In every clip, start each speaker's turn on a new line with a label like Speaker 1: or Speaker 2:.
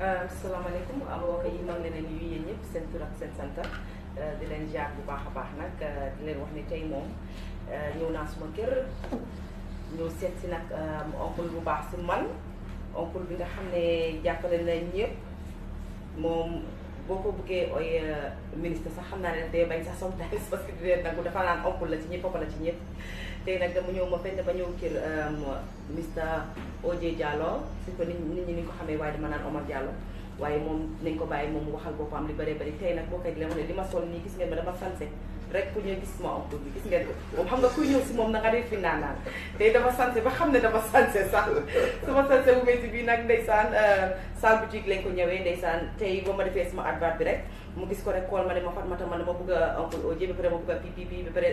Speaker 1: Euh, salaamaaleykum mbokk yi maa ngi leen di nuyu yéen ñëpp seen tur ak seen sant euh, di leen jaar bu baax a baax nag euh, di leen wax ni tey moom ñëw naa suma kër ñëw seet si nag oncle bu baax si man oncle bi nga xam ne jàppale na ñëpp moom boo ko buggee oy ministre sax xam naa ne day bañ sax sometimes parce que di leen nangu dafa naan oncle la ci ñëpp papa la ci ñëpp tey nag dama ñëw ma fenn ba ñëw kër. Mr OJ Diallo si ko nit nit ñi ni ko xamee waaye dama naan Omar Diallo waaye moom nañ ko bàyyi moom mu waxal boppam li bëree bëri tey nag boo koy leen wane li ma sol nii gis ngeen ma dama sanse rek ku ñëw gis ma am bi gis ngeen ko moom xam nga kuy ñëw si moom na nga dee fi naan naan tey dama sanse ba xam ne dama sanse sax sama sanse bu métti bii nag ndeysaan saal bu jig lañ ko ñëwee ndeysaan tey ba ma defee sama advert bi rek mu gis ko rek kool ma ne ma Fatmata man dama bëgg a oncle OJ ba pare ma bëgg a pipi bi ba pare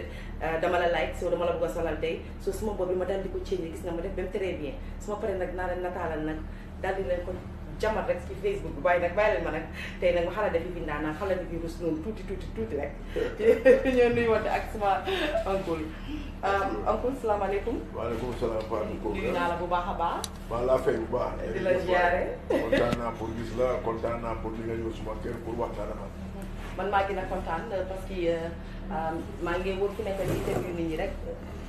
Speaker 1: dama la like so dama la bëgg a solal tey so suma boobu ma daal di ko ceeñe gis nga ma def ba mu très bien su ma paree nag naa leen nataalal nag daal di leen ko jamal rek ci Facebook bi bàyyi nag bàyyi leen ma nag tey nag ma xala defi bi ndaanaan xala defi rus noonu tuuti tuuti tuuti rek te ñoo nuy wante ak suma oncle oncle salaamaaleykum
Speaker 2: waaleykum salaam Fatou Koungheul
Speaker 1: nuyu naa la bu baax a baax
Speaker 2: maa laa fay bu baax
Speaker 1: di la ziare
Speaker 2: kontaan naa pour gis la kontaan naa pour li nga ñëw suma kër pour waxtaan ak man
Speaker 1: maa gën a kontaan parce que Ah, maa ngi wër fi nekk di interview nit ñi rek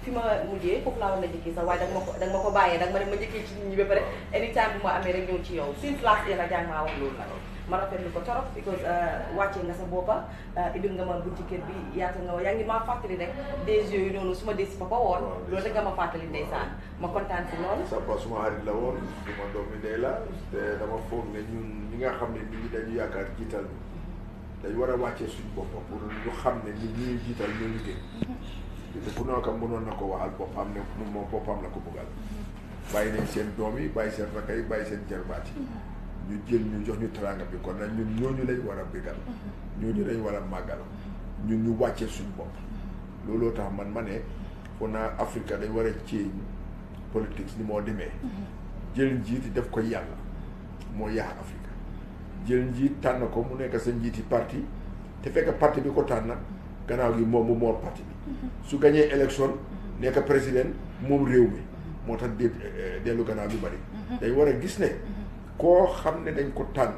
Speaker 1: fi ma mujjee foofu laa war na njëkkee sax waaye danga ma ko danga ma ko bàyyee danga ma ne ma njëkkee ci nit ñi ba pare anytime bu ma amee rek ñëw ci yow suñ place yéen a jàng maa wax loolu nag ma rafetlu ko torop because ah, wàccee nga sa boppa ah, ibil nga ma bunti kër bi yaata nga ma yaa ngi maa fàttali rek des yeux yu noonu su ma dee si papa woon loolu rek nga ma fàttali ndeysaan ma kontaan si loolu
Speaker 2: sa bopp suma xarit la woon suma doomi ndey la te dama foog ne ñun ñi nga xam ne nit ñi dañu yaakaar jiital ñu dañ war a wàccee suñ boppam pour ñu xam ne nit ñuy jiital ñoo liggéey te ku nooka mënoon na ko waxal boppam ne moom moom boppam la ko bëggal bàyyi nañ seen doom yi bàyyi seen rakk yi bàyyi seen jarbaat yi ñu jël ñu jox ñu teraanga bi kon nag ñun ñooñu lañ war a bégal ñooñu lañ war a màggal ñun ñu wàccee suñ bopp looloo tax man ma ne foo naa Afrique dañ war a ceeñ politique ni moo demee jël njiit def ko yàlla moo yaax Afrique jël njiit tànn ko mu nekk sa njiiti parti te fekk parti bi ko tànn gannaaw gi moom mu moor parti bi mhm. su gañee élection mhm. nekk président moom réew mi mhm. moo tax dé eh, dellu gannaaw bi bari dañ war a gis ne koo xam ne dañ ko tànn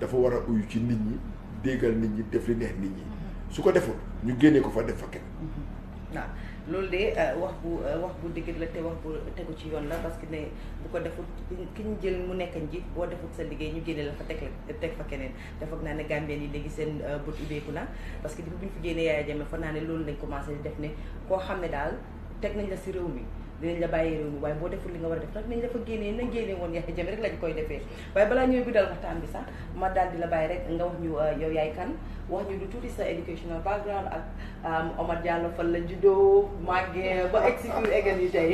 Speaker 2: dafa war a uyu ci nit ñi déggal nit ñi def li neex nit ñi su ko deful ñu génnee ko fa def fa kenn
Speaker 1: loolu de euh, wax bu euh, wax bu dëgg la te wax bu tegu ci yoon la parce que ne bu ko defut ki ñu jël mu nekk njiit boo defut sa liggéey ñu génne la fa teg la teg fa keneen te foog naa ne Gambien yi léegi seen euh, bët ubbeeku na parce que depuis bu ñu fi génnee Yaya Jammeh foog naa ne loolu lañ commencé di def ne koo xam ne daal teg nañ la si réew mi dinañ la bàyyi réew mi waaye boo deful li nga war a def nag nañ la fa génnee na génne woon Yaya Jammeh rek lañ koy defee waaye balaa ñuy guddal waxtaan bi sax ma daal di la bàyyi rek nga wax ñu euh, yow yaay kan wax ñu lu tuuti sa educational background ak um, Omar Diallo fan la juddoo màggee ba egg si fi egg nii tey.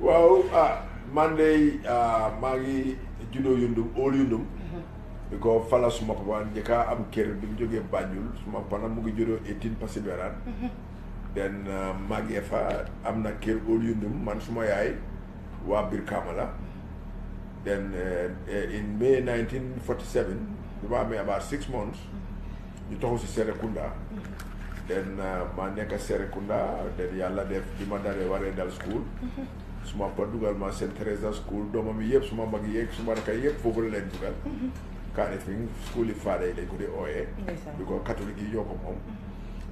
Speaker 2: waaw ah man de ah, maa ngi juddoo Yundum óol Yundum. Mm-hmm. di ko fala suma papa njëkka am kër bi mu jógee Banjul suma papa mu ngi juddoo Etin Pasiberan. Mm-hmm. den ah, màggee fa am na kër óol Yundum man suma yaay waa Birkama la. then uh, uh, in May 1947 bi ma amee about six months ñu taxu si Serekunda then uh, ma nekk Serekunda then yàlla def bi ma daree waree dal school suma pa dugal ma Saint Teresa school doomam yi yëpp suma mag yeeg suma rakk yi yëpp foofu la leen dugal kaane fi school yi faada yi lañ ko di ooyee bi ko catholique yi ñoo ko moom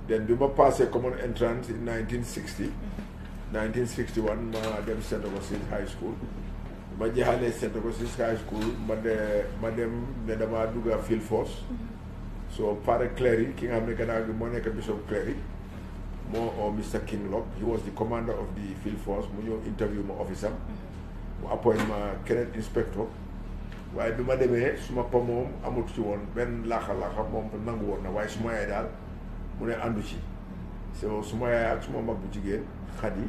Speaker 2: then bi ma passé common entrance in 1960 1961 ma dem Saint Augustine High School ma jeexalee Saint Augustine High School ma de ma dem ne damaa dugg a field force mm-hmm. so pare Clary ki nga xam ne gannaaw gi moo nekk bishop Clary moo oo Mr King Lock he was the commander of the field force mu ñëw interview ma office am mm-hmm. mu appoint ma keneen inspector waaye bi ma demee suma pa moom amut ci woon benn laaxa laaxa moom nangu woon na waaye suma yaay daal mu ne àndu ci so suma yaay ak suma mag bu jigéen xat yi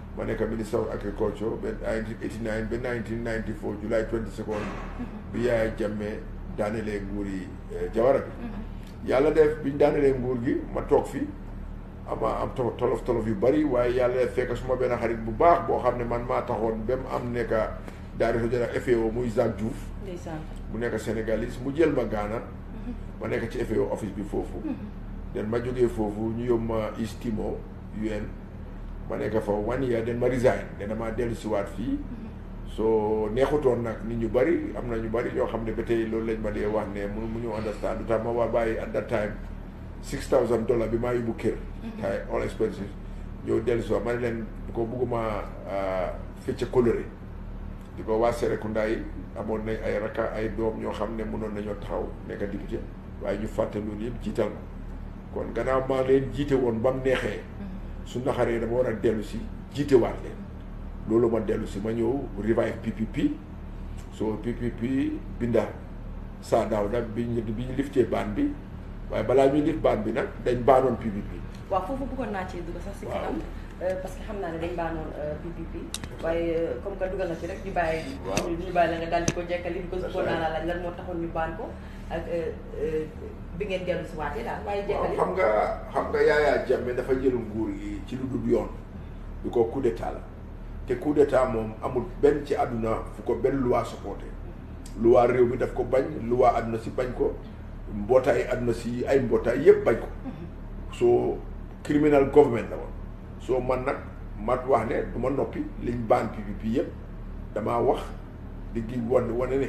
Speaker 2: ma nekk ministre of agriculture ba 1989 ba 1994 July 22nd bi Yaya Jammeh daanelee nguur yi eh, Jawara bi mm-hmm. yàlla def biñ daanelee nguur gi ma toog fi ama am tolof tolof yu bari waaye yàlla def fekk suma benn xarit bu baax boo xam ne man maa taxoon ba mu am nekka daari so jëla FAO muy Jacques Diouf mu nekk Sénégalais mu jël ma Ghana mm-hmm. ma nekk ci FAO office bi foofu mm-hmm. den ma jógee foofu ñu yóbbu ma East Timor UN ma nekk fa one year then ma resign ne damaa dellu si waat fii soo neexutoon nag nit ñu bari am na ñu bari ñoo xam ne ba tey loolu lañ ma dee wax ne mënu mu ñu understand du tax ma waa bàyyi at that time six thousand dollar bi maa yóbbu kër tay all expenses ñëw dellu si waat ma ne leen ko bugguma fecc coloré di ko waa Serekunda yi amoon nañ ay rakka ay doom ñoo xam ne mënoon nañoo taxaw nekk député waaye ñu fàtte loolu yëpp jiital ma kon gannaaw maa leen jiite woon ba mu neexee mm-hmm. su naxaree dama war a dellu si jiite waat leen loolu ma dellu si ma ñëw revive PPP soo PPP binda saa daaw nag bi ñu bi ñu liftee baan bi waaye balaa ñuy lif baan bi nag dañ baanoon PPP.
Speaker 1: waaw foofu bëggoon naa cee dugg sax si kanam. Euh, parce que xam naa ne dañ baanoon PPP euh, waaye euh, comme que dugal na ci rek ñu bàyyi. waaw ñu bàyyi la nga daal di ko jekkali. waaw parce que bëggoon naa la laaj lan moo taxoon ñu baan ko. ak euh, euh, bi ngeen dellu si waatee daal waaye jekkali
Speaker 2: xam nga xam nga yaayaa jàmme dafa jël nguur yi ci lu dul yoon du ko coup d'état la te coup d'état moom amul benn ci àdduna fu ko benn loi supporté loi réew mi daf ko bañ loi àdduna si bañ ko mbootaay àdduna si ay mbootaay yëpp bañ ko mm-hmm. soo criminal government la woon soo man nag mat wax ne du ma noppi liñ baan PPP yëpp damaa wax di gi wan wane ne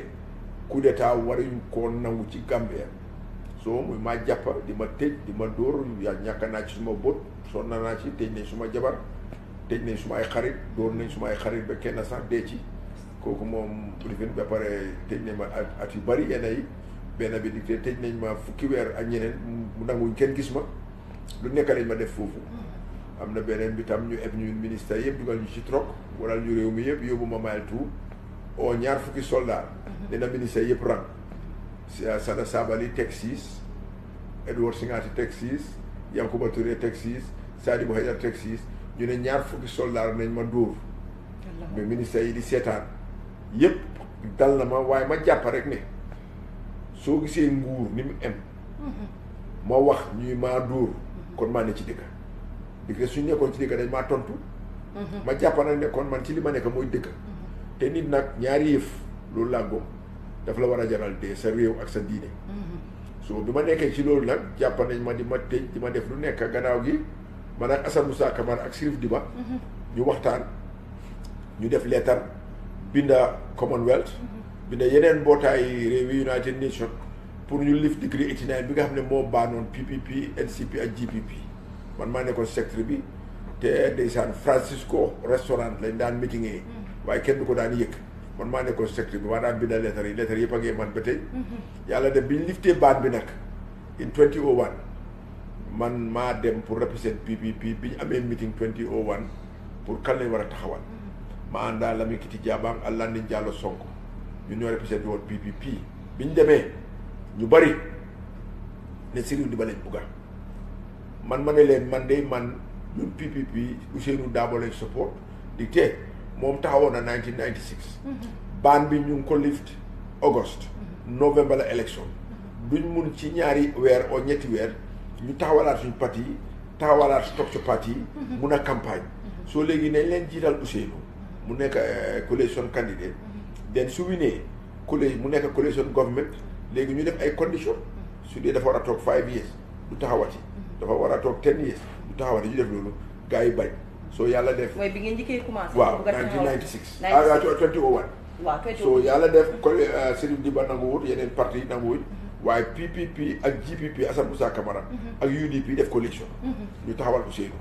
Speaker 2: coup d'état waruñu koo nangu ci Gambia soo muy maa jàppa di ma tëj di ma dóor yaa ñàkk naa ci suma bët sonn naa ci tëj nañ suma jabar tëj nañ suma ay xarit dóor nañ suma ay xarit ba kenn sax dee ci kooku moom privin ba pare tëj nañ ma at at yu bari yenn yi benn bi di tëj nañ ma fukki weer ak ñeneen mu nanguñ kenn gis ma lu nekk lañ ma def foofu am na beneen bi tam ñu eb ñu ministère yëpp dugal ñu ci troc wala ñu réew mi yëpp yóbbu ma mayal tout oo ñaar fukki soldat ne na ministère yëpp rang Sada Sabali teg six Edward Singati teg six Yankuba Touré teg six Sadibou Haydara teg six ñu ne ñaar fukki soldat nañ ma dóor mais ministère yi di seetaan yëpp dal na ma waaye ma jàpp rek ne soo gisee nguur ni mu em ma wax ñuy maa dóor kon maa ne ci dëkk dëkk suñ nekkoon ci dëkk dañ maa tontu ma jàpp nag ne kon man ci li ma nekk mooy dëkk te nit nag ñaari yëf loolu laa gëm daf la war a jaral dee sa réew ak sa diine so bi ma nekkee ci loolu nag jàpp nañ ma di ma tëj di ma def lu nekk gannaaw gi man ak Assane Moussa Camara ak Sirif Diba ñu waxtaan ñu def leetar binda Commonwealth binda yeneen mbootaayi réew yi United Nations pour ñu lift degree 89 bi nga xam ne moo baanoon PPP NCP ak GPP man maa nekkoon secteur bi te ndeysaan Francisco restaurant lañ daan meetingee waaye kenn du ko daan yëg man maa nekkoon secteur bi maa daan bindal lettre yi lettre yëpp a ngi man ba tey yàlla dem bi ñu liftee baan bi nag in 2001 man maa dem pour represent PPP bi ñu amee meeting 2001 pour kan lañ war a taxawal ma àndaa Lamin Kiti Jaabang ak Landing Jallow Sonko ñu ñoo represent woon PPP biñ demee ñu bari ne Cyril Diba lañ bugga man ma ne leen man de man ñun PPP Ousseynou Dabo lañ support di te moom taxawoon na 1996. baan bi ñu ngi ko lift August. novembre la élection. duñ mun ci ñaari weer oo ñetti weer ñu taxawalaat suñu parti yi taxawalaat stock ci parti yi. mun a campagne. soo léegi nañ leen jiital Ousseynou mu nekk coalition candidate. den su winee collège mu nekk coalition government léegi ñu def ay condition su dee dafa war a toog five years du taxawati dafa war a toog ten years du taxawati ñu def loolu gars yi bañ soo yàlla def
Speaker 1: mooy bi ngeen njëkkee commencé
Speaker 2: waaw 1996 ah 2001
Speaker 1: waaw
Speaker 2: soo yàlla def ko euh, Serigne Diba nanguwut yeneen parti yi nanguwuñ mm-hmm. waaye PPP ak GPP Assane Moussa Camara mm-hmm. ak UDP def coalition mm-hmm. ñu taxawal ko Ousseynou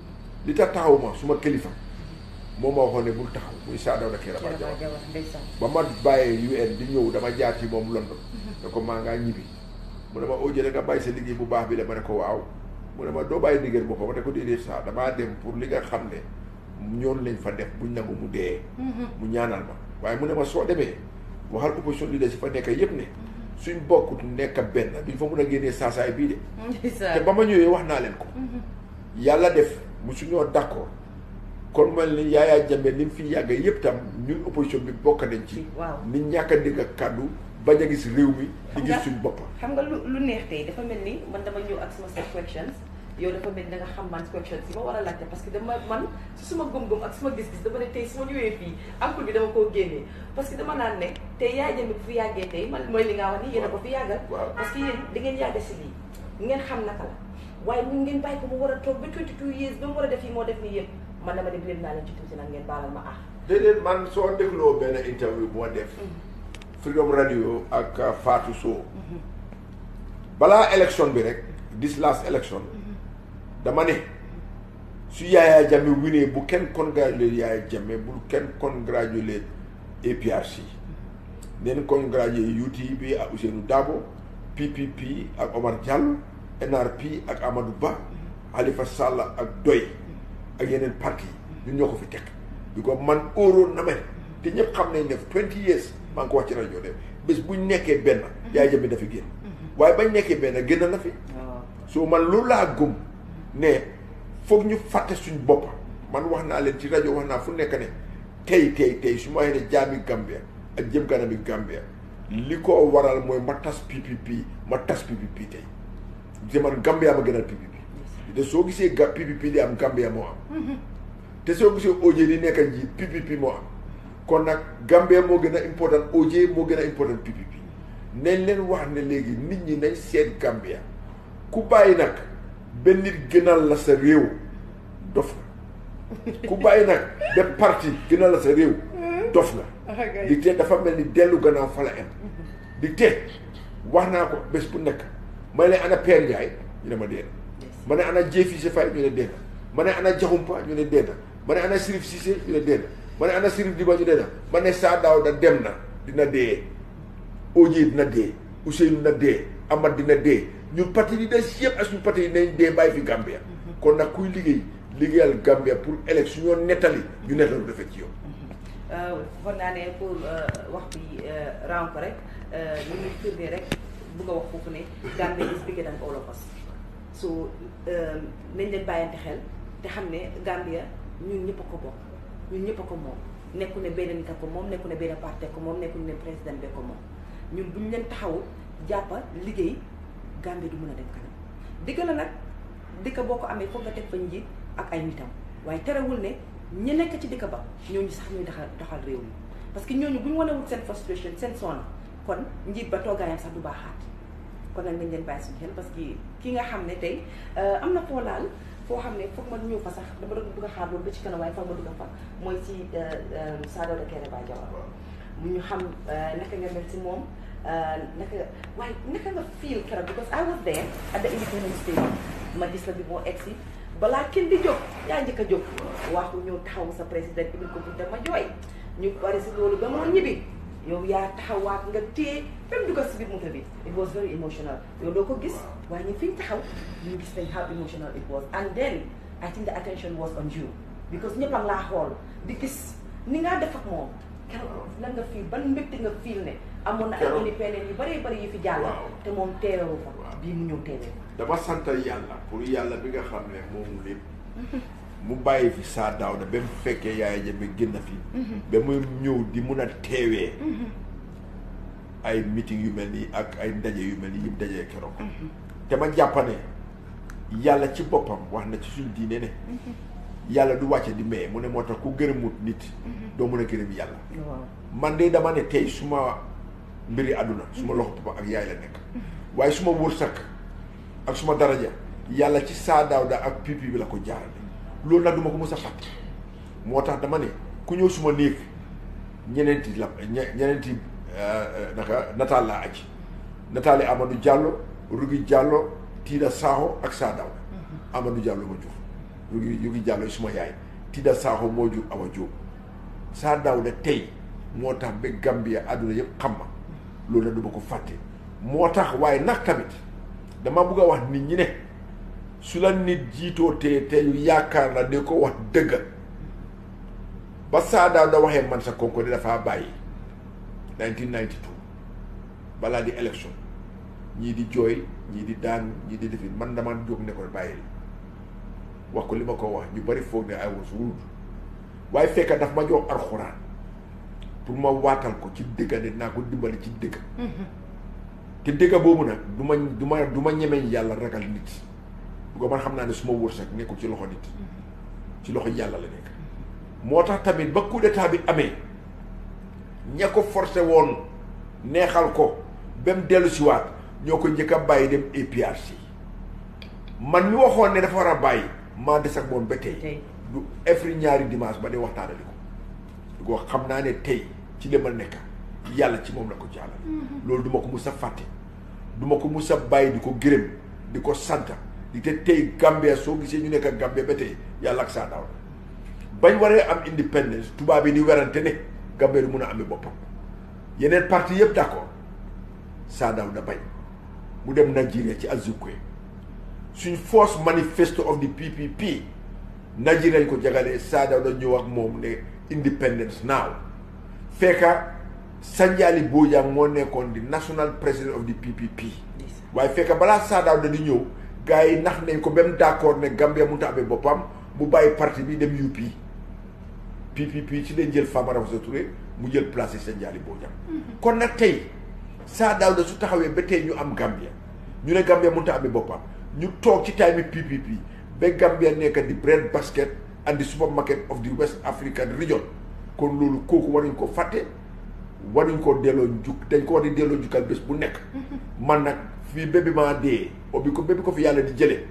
Speaker 2: li tax taxawuma suma kilifa moom moo waxoon ne bul taxaw muy saa daw
Speaker 1: na
Speaker 2: kii
Speaker 1: rabaa jawar
Speaker 2: ba ma bàyyee UN di ñëw dama jaar ci moom London ne ko maa ngaa ñibbi mu ne ma oo jële nga bàyyi sa liggéey bu baax bi la ma ne ko waaw mu ne ma doo bàyyi liggéey boppam ma ne ko déedéet saa damaa dem pour li nga xam ne ñoon lañ fa def buñ nangu mu dee mu ñaanal ma waaye mu ne ma soo demee waxal opposition leader si fa nekk yëpp ne suñ bokkut nekk benn duñ fa mun a génnee saasaay bii de te ba ma ñëwee wax naa leen ko yàlla def mu suñoo d'accord kon mel ni Yaya Jammeh ni mu fi yàgg yëpp tam ñun opposition bi bokk nañ ci.
Speaker 1: waaw
Speaker 2: ni ñàkk a dégg ak kàddu bañ a gis réew mi. di gis suñu bopp.
Speaker 1: xam nga lu lu neex tey dafa mel ni man dama ñëw ak sama set questions yow dafa mel ni da nga xam man questions yi ma war a laajte parce que dama man si suma gëm-gëm ak suma gis-gis dama ne tey su ma ñëwee fii ample bi dama koo génnee parce que dama naan ne tey Yaya Jammeh bu fi yàggee tey man mooy li nga wax ni yéen a ko fi yàggal.
Speaker 2: waaw
Speaker 1: parce que yéen da ngeen yàgg si lii ngeen xam naka la. waaye ñun ngeen bàyyi ko mu war a toog ba 22 years ba mu war a def yi moo def nii yëpp man dama ne blame naa leen ci tuuti nag ngeen baalal ma ah.
Speaker 2: déedéet man soo dégloo benn interview bu ma def. Mm-hmm. Freedom Radio ak uh, Fatou Sow. Mm-hmm. balaa élection bi rek this last election mm-hmm. dama ne su Yaya Jammeh winee bu kenn congratulate Yaya Jammeh bu kenn congratulate APRC neen congratulate UTB ak Ousseynou Dabo PPP ak Omar Diallo. NRP ak Amadou Ba Khalifa Sall ak doy ak yeneen parti yi ñun ñoo ko fi teg bi ko man óoroon na may te ñëpp xam nañ def twenty years maa ngi ko wax ci rajo de bés buñ nekkee benn yaay jëmmi dafa génn waaye bañ nekkee benn génn na fi soo man loolu laa gëm ne foog ñu fàtte suñ bopp man wax naa leen ci rajo wax naa fu nekk ne tey tey tey su ma waxee ne jaami Gambia ak jëm kanami Gambia li ko waral mooy ma tas PPP ma tas PPP tey te man Gambia ma gënal PPP te soo gisee ga PPP di am Gambia moo am mm-hmm. te soo gisee OJ di nekk njiit PPP moo am kon nag Gambia moo gën a important OJ moo gën a important PPP nañ leen wax ne léegi nit ñi nañ seet Gambia ku bàyyi nag benn nit gënal la sa réew dof nga ku bàyyi nag de parti gën a la sa réew dof nga Akay. di tee dafa mel ni dellu gannaaw fa la em di tee wax naa ko bés bu nekk ma ne ana Père Ndiaye ñu ne ma dee na ma ne ana Jéefi si Faye ñu ne dee na ma ne ana Jaxumpa ñu ne dee na ma ne ana Sirif Cissé ñu ne dee na ma ne ana Sirif Diba ñu ne dee na ma ne Saa Daawda dem na dina dee Oje dina dee Ousseynou dina dee Amad dina dee ñun parti yi des yëpp ak suñu parti yi nañ dee bàyyi fi Gambia kon nag kuy liggéey liggéeyal Gambia pour élection ñoo nettali ñu nettali lu rafet ci yow.
Speaker 1: Euh, kon naa ne pour euh, wax bi euh, raam ko rek li muy firnde rek bëgg a wax foofu ne Gambia is bigger than all of us so nañ leen bàyyante xel te xam ne Gambia ñun ñëpp a ko bokk ñun ñëpp a ko moom nekku ne benn nit a ko moom nekku ne benn parti ko moom nekku ne président be ko moom. ñun bu ñu leen taxawul jàppa liggéey Gambie du mën a dem kanam dëgg la nag dëkk boo ko amee foog nga teg fa njiit ak ay nitam waaye terewul ne ñi nekk ci dëkk ba ñooñu sax ñooy doxal doxal réew mi parce que ñooñu bu ñu wanewul seen frustration seen sonn kon njiit ba toogaayam sax du baaxaat kon nag nañ leen bàyyi suñu xel parce que ki nga xam ne tey euh, am na foo laal foo xam ne foog ma ñëw fa sax dama doon bëgg a xaar loolu ba ci kanam waaye foog ma dugg fa mooy ci euh, euh, Sadio Kéré Bah Diawara mu ñu xam euh, naka nga mel ci moom euh, naka nga waaye naka nga feel keroog because I was there at the Independence Stadium ma gis la bi moo egg si balaa kenn di jóg yaa njëkk a jóg waaxu ñëw taxaw sa président ibin ko bunta ma jooy ñu bari si loolu ba moo ñibbi yow yaa taxawaat nga téye même dugal si biir moto bi it was very emotional yow doo ko gis waaye ñu fi ñu taxaw ñu gis nañ how emotional it was and then I think the attention was on you because ñëpp a ngi laa xool di gis ni nga def ak moom keroog lan nga fii ban mbégte nga fiil ne amoon na ay
Speaker 2: Keroog.
Speaker 1: indépendant yu bëree bëri yu fi jàll
Speaker 2: Waaw.
Speaker 1: te moom teewewu fa
Speaker 2: Waaw.
Speaker 1: bii mu ñëw teewee
Speaker 2: dama sant yàlla pour yàlla bi nga xam ne moomu lépp mu bàyyi fi saa daaw da ba mu fekkee yaay ja ba génn fi ba muy ñëw di mun a teewee ay meeting yu mel nii ak ay ndaje yu mel nii yëpp dajee keroog te ma jàpp ne yàlla ci boppam wax na ci suñ diine ne yàlla du wàcce di maye mu ne moo tax ku gërëmut nit doo mën a gërëm yàlla man de dama ne tey su ma mbiri àdduna su ma loxo papa ak yaay la nekk waaye su ma wërsëg ak su ma daraja yàlla ci saa daaw da ak pipi bi la ko jaarale loolu nag du ma ko mës a fàtte moo tax dama ne ku ñëw suma néeg ñeneenti la ñeneenti naka nataal laa aji nataali Amadou Diallo Rugi Diallo Tida Sakho ak Saa Daw mm-hmm. Amadou Diallo ma jur Rugi Rugi Diallo suma yaay Tida Sakho moo jur Awa Diop Saa Daw de tey moo tax ba Gambia àdduna yëpp xam ma loolu la du ma ko fàtte moo tax waaye nag tamit dama bëgg a wax nit ñi ne su la nit jiitoo te te yu yaakaar la di ko wax dëgg ba Saa Daw da waxee man sa konko ne dafaa bàyyi 1992 balaa di élection ñii di jooy ñii di daan ñii di defit man damaa jóg ne ko bàyyil wax ko li ma ko wax ñu bari foog ne I was rude waaye fekk daf ma jox alxuraan pour ma waatal ko ci dëgga ne naa ko dimbali ci dëgga te dëgga boobu nag du ma du ma du ma ñemeñ yàlla ragal nit bu ko man xam naa ne su ma wërsëg nekkul ci loxo nit ci loxo yàlla la nekk moo tax tamit ba coup d'état bi amee ña ko forcé woon neexal ko ba mu dellu si waat ñoo ko njëkk a bàyyi dem APRC man mi waxoon ne dafa war a bàyyi maa des ak moom ba tey
Speaker 1: Tey.
Speaker 2: du effri ñaari dimanche ba dee waxtaanali ko di ko wax xam naa ne tey ci li ma nekk yàlla ci moom la ko jàllal loolu duma ko mus a fàtte duma ko mus a bàyyi di ko gërëm di ko sant di te tey Gambia soo gisee ñu nekk Gambia ba tey yàlla ak saa daaw la bañ waree am indépendance tubaab yi di werante ne Gambie du mun a amee boppam yeneen parti yëpp d' accord saa daaw da bañ mu dem Nigeria ci Azukwe suñ force manifesto of the PPP Nigeria lañ ko jagalee saa daaw da ñëw ak moom ne independence now fekka Sanjali Bojang moo nekkoon di national president of the PPP waaye fekka balaa saa daaw da di ñëw gars yi nax nañ ko ba mu d' accord ne Gambia mënut a amee boppam mu bàyyi parti bi dem UP PPP ci lañ jël Famara Fassé Touré mu jël place yi seen jaali boo jam kon nag tey saa daaw da su taxawee ba tey ñu am Gambia ñu ne Gambia mënut a amee boppam ñu toog ci time PPP ba Gambia nekk di bread basket and the supermarket of the West African region kon loolu kooku waruñ ko fàtte waruñ ko delloo njuk dañ ko war di delloo njukkal bés bu nekk man nag fii bébi maa dee obi ko bébi ko fi yàlla di jëlee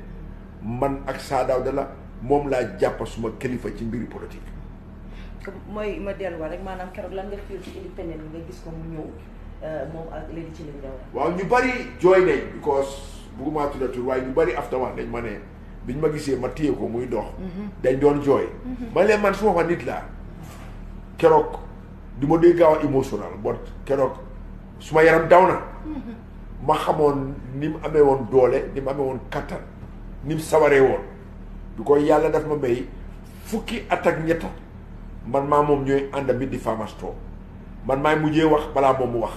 Speaker 2: man ak Saa Daawda la moom laa jàpp suma kilifa ci mbiri politique.
Speaker 1: mooy ma delluwaat rek maanaam keroog lan nga fiir ci indépendant bi nga gis ko mu ñëw euh, moom ak léegi ci lañ daw.
Speaker 2: waaw ñu bari jooy nañ because bugguma tudda tur waaye ñu bari after wax nañ ma ne biñ ma gisee ma téye ko muy dox. Mhm. dañ doon jooy. Mhm. ma leen man su ma fa nit laa keroog du ma dee gaaw a émotionnel but keroog suma yaram daw na. Mhm. ma xamoon ni mu amee woon doole ni mu amee woon kattan ni mu sawaree woon du ko yàlla daf ma may fukki at ak ñetta man maa moom ñooy ànd bi di faamasto man maay mujjee wax balaa moom mu wax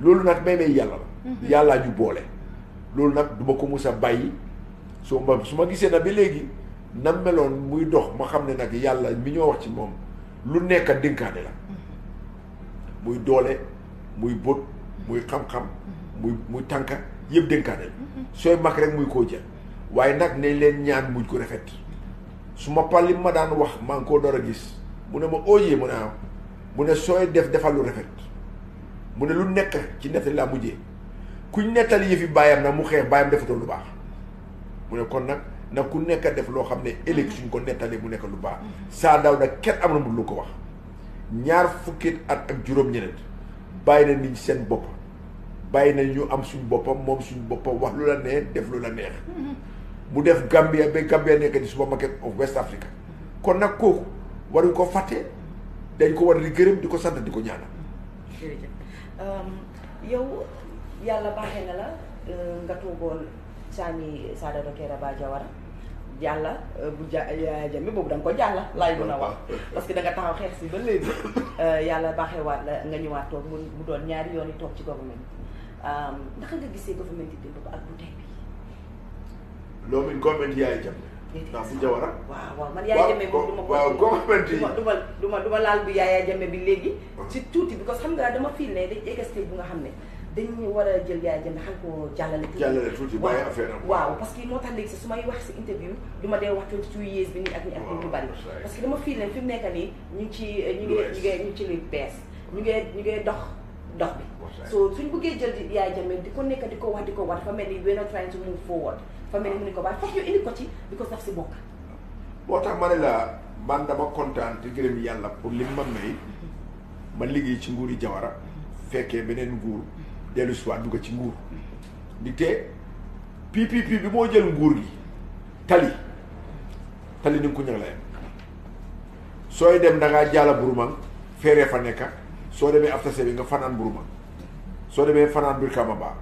Speaker 2: loolu nag may may yàlla la mhm. yàllaa ñu boole loolu nag duma ko mus a bàyyi soo ma su ma gisee na ba léegi na meloon muy dox ma xam ne nag yàlla mi ñoo wax ci moom lu nekk dénkaane la muy doole muy bët muy xam-xam muy muy tànka yëpp dénkaane sooy mag rek muy koo jël waaye nag nañ leen ñaan mujj ko rafet su ma pal li ma daan wax maa ngi koo door a gis mu ne ma ooyee mu ne ah mu ne sooy def defal lu rafet mu ne lu nekk ci nettali laa mujjee kuñ nettali yëfi baayam nag mu xeex baayam defatul lu baax mu ne kon nag na ku nekk def loo xam ne ëllëg suñ ko nettalee mu nekk lu baax saa daaw nag kenn am na mu lu ko wax ñaar fukki at ak juróom-ñeneen bàyyi na nit seen bopp bàyyi na ñu am suñu boppam moom suñu boppam wax lu la neex def lu la neex mu def Gambia ba Gambia nekk di supermarket of West Africa kon nag kooku waruñ ko fàtte dañ ko war di gërëm di ko sant di ko ñaanal.
Speaker 1: yow yàlla baaxee na la nga toogoon Sani Saada Dokera Ba Jawara jàlla euh, bu ja euh, jami boobu da nga ko jàlla laay mën a wax parce que da nga taxaw xeex si ba léegi euh, yàlla baaxewaat la nga ñëwaat toog mu mu doon ñaari yoon yi toog ci government naka nga gisee government yi démb ba ak bu tey bi
Speaker 2: loolu it government yaay jam ndax si jawara
Speaker 1: waaw waaw man yaay jame boobu duma
Speaker 2: waaw government yi
Speaker 1: duma duma duma laal bu yaay jame bi léegi ci tuuti bi parce que xam nga dama fii ne dañ égasté bu nga xam ne dañu war a jël yaay jënd xam ko jàllale tuuti
Speaker 2: jàllale tuuti bàyyi affaire am
Speaker 1: waaw parce que moo tax léegi sax su may wax si interview du ma dee wax tuuti ci yees bi nii ak nii ak nii lu bari parce que dama fii leen fi mu nekk nii ñu ngi ci ñu ngi ñu ngi ñu ngi ci lu bees ñu ngi ñu ngi dox dox bi so suñ bëggee jël yaay jëmee di ko nekk di ko wax di ko wax dafa mel ni we're not trying to move forward dafa mel ni mu ne ko baax foog ñu indi ko ci di ko saf si bokk
Speaker 2: moo tax ma ne la man dama kontaan di gërëm yàlla pour li ma may ma liggéey ci nguuri Jawara fekkee beneen nguur dellu si waat dugg ci nguur di te PPP bi moo jël nguur gi tali tali ni nga ko ñëw la yem sooy dem da ngaa jàll Burumang feeree fa nekka soo demee aftasee bi nga fanaan Burumang soo demee fanaan biir Kamaba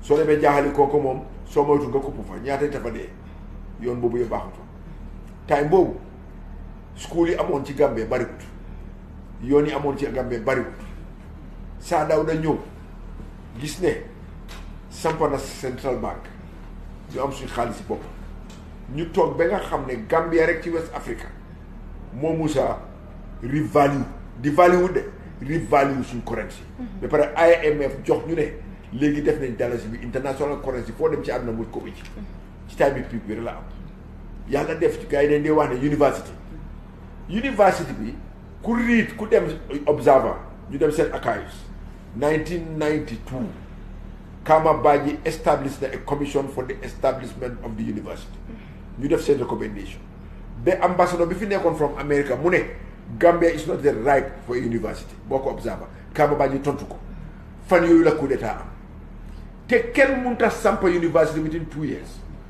Speaker 2: soo demee jaaxali kooku moom soo moytu nga kupp fa ñaata te fa dee yoon boobu yëpp baaxutoon time boobu school yi amoon ci Gambie bariwut yoon yi amoon ci Gambie bariwut saa daaw da ñëw gis ne samp na central bank ñu am suñ xaalis bopp ñu toog ba nga xam ne Gambia rek ci West Africa moo musa revalue di value wut de revalue suñ currency ba pare IMF jox ñu ne léegi def nañ dalasi bi international currency foo dem ci àdduna mu ko ci ci time bi pipe bi rek la am yàlla def ci gars yi dañ dee wax ne université université bi ku riit ku dem observer ñu dem seen archives 1992 Kama Badji established na a commission for the establishment of the university ñu def seen recommendation ba ambassadeur bi fi nekkoon from America mu ne Gambia is not the right for a university boo ko observer Kama Badji tontu ko fan yooyu la coup d'état am te kenn mënut a samp university within two years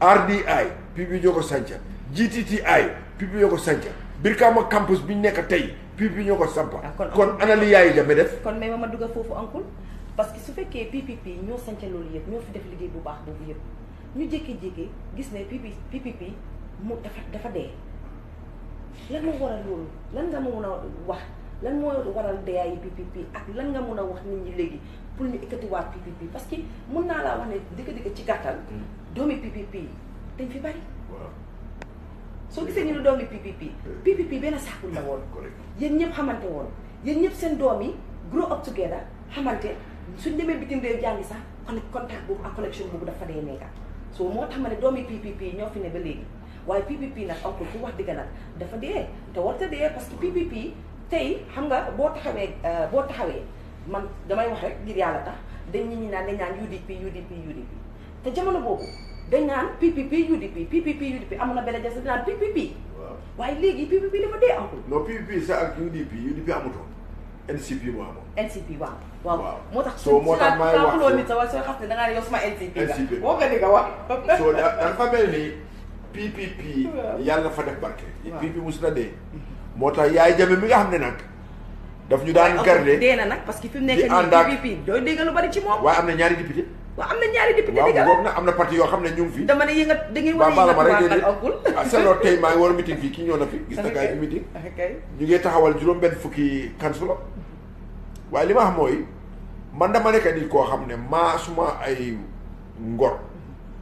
Speaker 2: RDI pipi ñoo ko sanca GTTI pipi ñoo ko sanca Brikama campus bi ñu nekk tey pipi ñoo ko sampa ah, kon ana li yaayu jame def
Speaker 1: kon mais ma ma dugg foofu ankul parce que su fekkee PPP ñoo sanca loolu yëpp ñoo fi def liggéey bu baax boobu yëpp ñu jékki-jékki gis ne PP PPP mu dafa dafa dee lan moo waral loolu lan nga ma mun a wax lan moo waral deeyaayu PPP ak lan nga mun a wax nit ñi léegi pour ñu ekkatiwaat PPP parce que mun naa laa wax ne dëgg-dëgg ci gàttal. Mm. doomi PPP dañ fi bari. waaw soo gisee ñu ne doomi PPP. PPP benn saakul la woon. yéen ñëpp xamante woon yéen ñëpp seen doom yi grow up together xamante suñ demee bitim réew jàngi sax kon contact boobu ak connection boobu dafa dee nekka so moo tax ma ne doomi PPP ñoo fi ne ba léegi waaye PPP nag oncle fu wax dëgg nag dafa dee te warta dee parce que PPP tey xam nga boo taxawee euh, boo taxawee man damay wax rek ngir yàlla tax dañ ñi ñi naan dañ naan UDP UDP UDP te jamono boobu dañ naan PPP UDP PPP UDP amoon na benn jamono naan PPP. waaw waaye léegi PPP dafa dee amul.
Speaker 2: non PPP sax ak UDP UDP amutoon NCP moo amoon.
Speaker 1: NCP waaw. waaw moo tax
Speaker 2: soo moo tax maay wax
Speaker 1: soo nit soo xam ne da ngaa yow sama NCP.
Speaker 2: NCP
Speaker 1: boo ko dégg wax.
Speaker 2: soo da dafa mel ni PPP. yàlla fa def barke. waaw PPP mos na dee. moo tax yaay jame mi nga xam ne nag. daf ñu daan garder
Speaker 1: dee na nag parce que fi mu nekk nii DPP dooy dégg lu bari ci moom.
Speaker 2: waaye am na ñaari député.
Speaker 1: waaw am na ñaari député dégg nga
Speaker 2: waaw na am na parti yoo xam ne ñu ngi fi.
Speaker 1: dama ne yëngat da ngay war a yëngat
Speaker 2: waa
Speaker 1: Mbal Ogul.
Speaker 2: ah c'est loolu tey maa ngi war a meeting fii kii ñëw na fi. gis na gars yi meeting. ñu ngi taxawal juróom-benn fukki kansula waaye li ma xam mooy man dama nekk nit koo xam ne maa suma ay ngor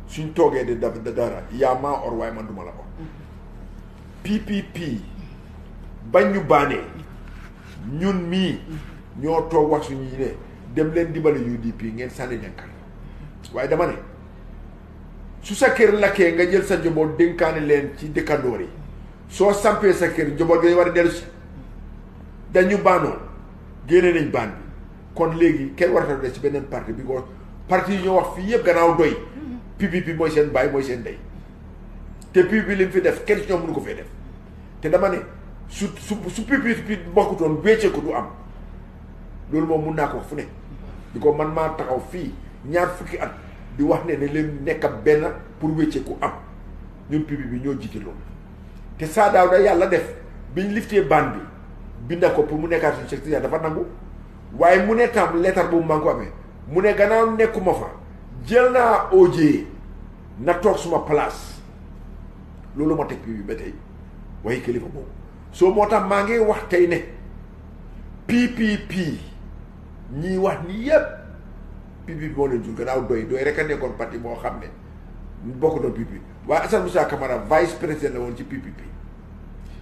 Speaker 2: suñ toogee di dara yaa maa or waaye man duma la ko PPP bañ ñu baanee ñun mii ñoo toog wax suñu ne dem leen dimbale UDP ngeen sànni leen kar waaye dama ne su sa kër lakkee nga jël sa njaboot dénkaane leen ci dëkkandoor yi soo sampee sa kër njaboot ngay war a dellu si dañu baanoon génne nañ baan bi kon léegi kenn war a def ci beneen parti bi ko parti yi ñoo wax fii yëpp gannaaw doy PPP mooy seen baay mooy seen ndey te pub bi lim fi def kenn ci ñoom mënu ko fee def te dama ne su su su pub bi fi bokkutoon wécce ko du am loolu moom mun naa ko wax fu ne di ko man maa taxaw fii ñaar fukki at di wax ne ne leen nekk ab benn pour wécce ku am ñun pub bi ñoo jiite loolu te saa daaw da yàlla def biñ liftee baan bi binda ko pour mu nekkaat suñu secrétaire dafa nangu waaye mu ne tam leetar boobu maa ngi ko amee mu ne gannaaw nekkuma fa jël naa OJ na toog suma place loolu ma teg bi ba tey waaye kilifa boobu soo moo tax maa ngi wax tey ne PPP ñii wax ni yépp PPP moo leen jur gannaaw doy doy rek a nekkoon parti boo xam ne bokk doon PPP waaye Assane Moussa Camara vice président la woon ci PPP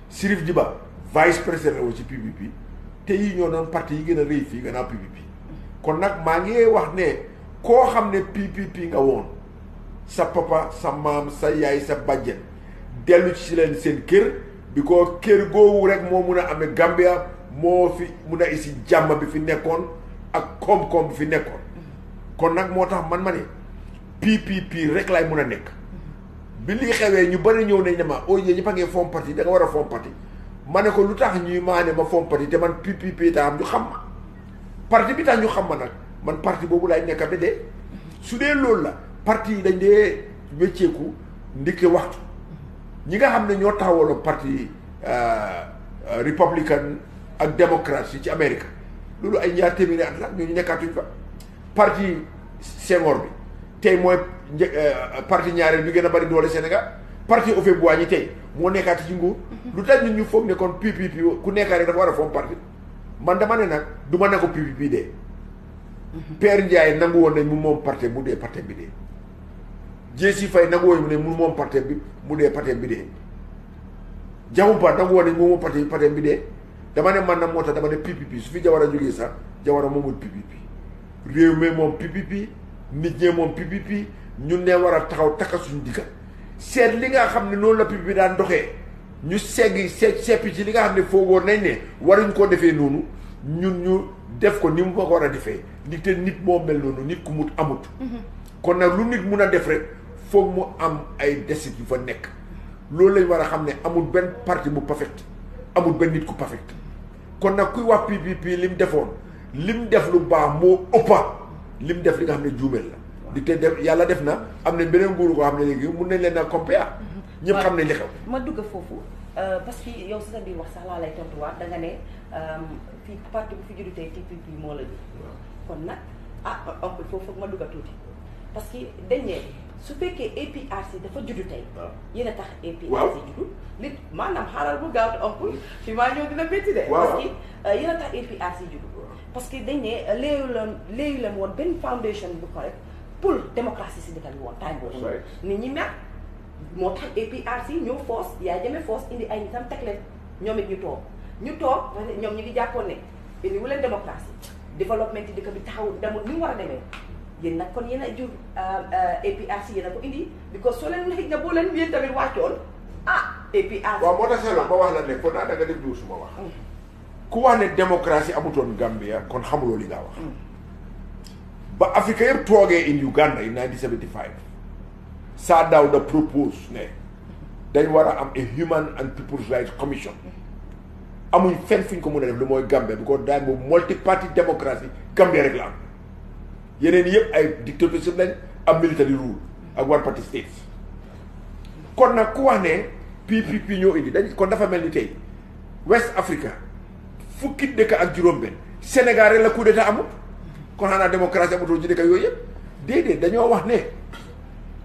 Speaker 2: Sirif Diba vice président la woon ci PPP te yii ñoo doon parti yi gën a rëy fii gannaaw PPP kon nag maa ngi wax ne koo xam ne PPP nga woon sa papa sa maam sa yaay sa bàjjen dellu ci leen seen kër bi ko kër googu rek moo mun a amee Gambia moo fi mun a isi jàmm bi fi nekkoon ak koom-koom bi fi nekkoon kon nag moo tax man ma ne PPP rek laay mun a nekk bi lii xewee ñu bari ñëw nañ ne ma oh yéen ñëpp a ngi form parti da nga war a form parti ma ne ko lu tax ñuy maane ma form parti te man PPP daa am ñu xam ma parti bi tax ñu xam ma nag man parti boobu laay nekk ba dee su dee loolu la parti yi dañ dee wécceeku ndikke waxtu ñi nga xam ne ñoo taxawaloon parti euh, euh, républicain ak démocrate yi ci Amérique loolu ay ñaar téeméeri at la ñooñu nekkaatuñ fa parti Senghor bi tey mooy euh, parti ñaareel bi gën a bari doole Sénégal parti Houphouët-Boigny tey moo nekkaati ci nguur lu tax ñun ñu foog ne kon PPP ku nekkaat rek dafa war a foom parti man dama ne nag du ma ne ko pipi bii dee mhm. Père Ndiaye nangu woon nañ mu moom parti mu dee parti bi dee Jéesi Faye nangu woon nañ mu moom parti bi mu dee parti bi dee Jaxumpa nangu woon nañ mu moom parti bi parti bi dee dama ne man na moo tax dama ne pipi bii su fi Jawara jógee sax Jawara moomul pipi bii réew mi moom pipi bii nit ñee moom pipi bii ñun ne war a taxaw takka suñu digga seet li nga xam ne noonu la pipi bi daan doxee ñu segg se seppi ci li nga xam ne foogoon nañ ne waruñ koo defee noonu ñun ñu def ko ni mu ko war a defee nit te nit moo mel noonu nit ku mut amut. Mhm. kon nag lu nit mun a def rek foog mu am ay desit yu fa nekk loolu lañ war a xam ne amul benn parti bu perfect amul benn nit ku perfect kon nag kuy wax PPP lim defoon lim def lu baax moo ëppa lim def li nga xam ne juumeel la. di te def yàlla def na am na beneen nguur koo xam ne léegi mun nañ leen a compare ñëpp xam nañ li xew.
Speaker 1: ma dugg foofu euh, parce que yow si sa biir wax sax laa lay tontuwaat da nga ne euh, fii parti bu fi juddu tey TPP moo la ji. kon nag ah oncle foofu ma dugg tuuti parce que dañ ne su fekkee APRC dafa juddu tey. waaw yéen a tax APRC juddu. nit maanaam xaaral bu gaaw oncle fi maa ñëw dina métti de. parce que euh, yéen a tax APRC juddu. parce que dañ ne léeyu leen léeyu leen woon benn foundation bu correct pour démocratie si dëkk bi woon. time boobu nit ñi mer. moo tax APRC ñëw force yaa jëme force indi ay nitam teg leen ñoom it ñu toog ñu toog ñoom ñu ngi jàppoon ne indi wu leen démocratie développement yi dëkk bi taxaw demul ni mu war a demee yéen nag kon yéen a jur euh, euh, APRC yéen a ko indi because soo leen xëj na boo leen yéen tamit wàccoon ah APRC.
Speaker 2: waaw moo tax seetlu ba wax la ne kon daanaka def du suma wax. Mm. ku wax ne démocratie amutoon Gambia kon xamuloo li nga wax. Mm. ba Afrique yëpp toogee in Uganda in 1975. Sir Dawda propose ne dañ war a am a human and people's rights commission amuñ fenn fuñ ko mën a def lu mooy Gambie bi ko daan boobu multi party démocratie Gambie rek la am yeneen yëpp ay dictatorship lañ am military rule ak one party states kon nag ku wax ne PPP ñoo indi dañ kon dafa mel ni tey West Africa fukki dëkk ak juróom-benn Sénégal rek la coup d'état amul kon xanaa démocratie amatul ci dëkk yooyu yëpp déedéet dañoo wax ne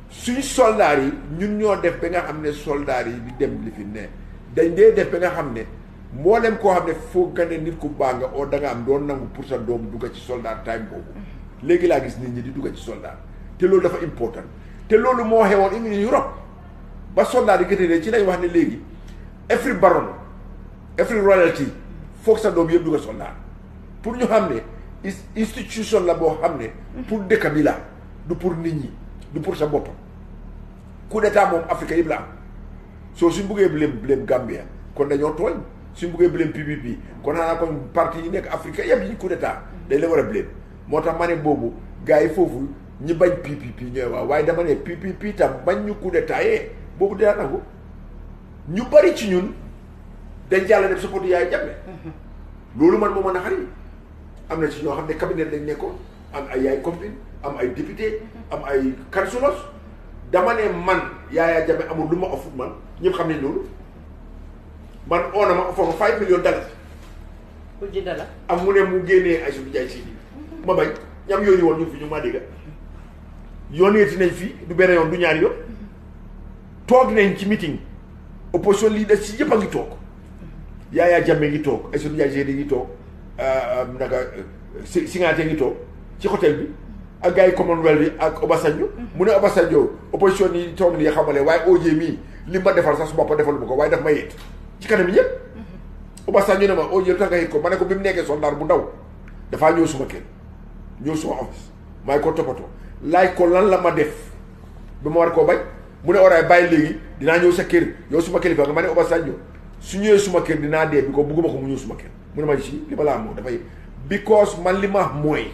Speaker 2: suñ soldats yi ñun ñoo def ba nga xam ne soldats yi di dem li fi ne dañ dee def ba nga xam ne mboolem koo xam ne foo gane nit ku baax nga oo da nga am doon nangu pour sa doom dugga ci soldat time boobu mm-hmm. léegi laa gis nit ñi di dugga ci soldat te loolu dafa important te loolu moo xewoon in Europe ba soldat yi gëtee ci lañ wax ne léegi every baron every royalty foog sa doom yëpp dugal soldat pour ñu xam ne is- institution la boo xam ne pour dëkk bi la du pour nit ñi du pour sa bopp coup d'état moom Afrique yëpp la am soo suñ buggee blame blame Gambia kon dañoo tooñ suñ buggee blame PPP kon xanaa kon parti yi nekk Afrique yëpp yi coup d'état dañ la war a blame moo tax ma ne boobu gars yi foofu ñi bañ PPP ñooy waaw waaye dama ne PPP tam bañ ñu coup d'état yee boobu dinaa nangu ñu bari ci ñun dañ yàlla dem supporté yaay jàmme mhm. loolu man moo mën a xari am na si ñoo xam ne cabinet lañ nekkoon am ay yaay commune am ay député mhm. am ay councilors dama ne man yaaya jàmme amul lu ma offut man ñëpp xam ne loolu man oo na ma offre ma five million dollars
Speaker 1: pour ji dala
Speaker 2: am mu ne mu génnee ay suñu jaay si mhm. ma bañ ñam yooyu woon ñu fi ñu maa dégga yoon yéeti nañ fii du benn yoon du ñaari yoon toog nañ ci meeting opposition lii des si yëpp a ngi toog Yaya Jammeh ngi toog Aïssatou Ndiaye Gédé ngi toog euh, euh, naka euh, si Singate ngi toog ci hôtel bi ak gars yi Commonwealth bi ak Obasanjo mhm. mu ne Obasanjo opposition yi toog nii xamale waaye OJ mii li ma defal sax su bopp defal ma ko waaye daf ma yet ci kanam ñëpp mhm. Obasanjo ne ma OJ lu tax nga yet ko ma ne ko bi mu nekkee soldat bu ndaw dafaa ñëw suma kër ñëw suma office maay ko toppatoo laaj ko lan la ma def ba ma war koo bañ mu ne oraay bàyyi léegi dinaa ñëw sa kër yow suma kilifa nga ma ne Obasanjo su ñëwee suma kër dinaa dee bi ko bugguma ko mu ñëw suma kër mu ne ma ci li ma laa moom dafay because man li ma mooy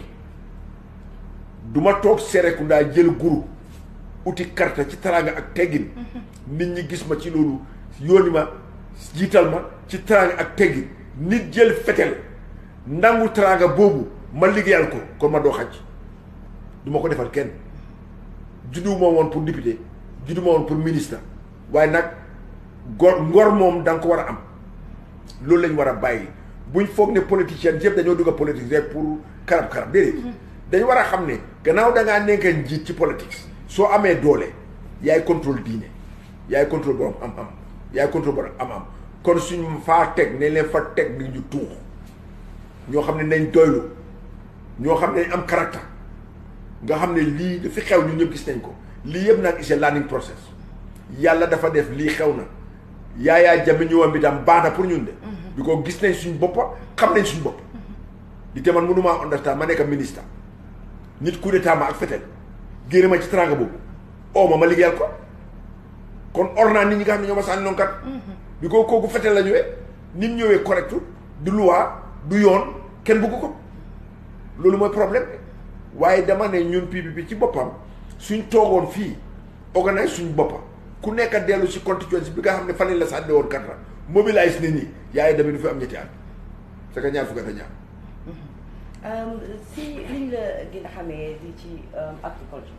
Speaker 2: du ma toog Serekunda jël guru uti karta ci taraanga ak teggin mm-hmm. nit ñi gis ma ci loolu yóoni ma jiital ma ci taraanga ak teggin nit jël fetel nangu teraanga boobu ma liggéeyal ko kon ma doo xaj du ma ko defal kenn juddu ma woon pour député juddu ma woon pour ministre waaye nag gor ngor moom da nga ko war a am loolu lañ war a bàyyi buñ foog ne politicien yëpp dañoo dugg a politique rek pour karab karab déedéet mm-hmm. dañ war a xam ne gannaaw da ngaa nekk njiit ci politique soo amee doole yaay contrôle diine yaay contrôle borom am am yaay contrôle borom am am kon suñu faa teg ne leen fa teg ni ñu tuux ñoo xam ne nañ doylu ñoo xam ne nañ am caractère nga xam ne lii dafi xew ñu ñëpp gis nañ ko lii yëpp nag c'est learning process yàlla dafa def lii xew na yaayaa jame ñëwam bi tam baax na pour ñun de bi ko gis nañ suñ boppa xam nañ suñ bopp di te man mënumaa understand ma nekk ministre nit coup d'état ma ak fetel génne ma ci teranga boobu oo ma ma liggéeyal ko kon or naa nit ñi nga xam ne ñoo ma sànni noonu kat. Mhm. bi ko kooku fete la ñëwee ni mu ñëwee correctu du loi du yoon kenn bëgg ko loolu mooy problème waaye dama ne ñun PPP ci boppam suñ toogoon fii organise suñ boppam ku nekk dellu si constitution bi nga xam ne fan la sànni woon kat la mobilise nit ñi yaay demee du fi am ñetti at c'est que ñaar fukki at a ñaar. Mhm.
Speaker 1: Euh, si liñ la gën a xamee di ci euh, agriculture.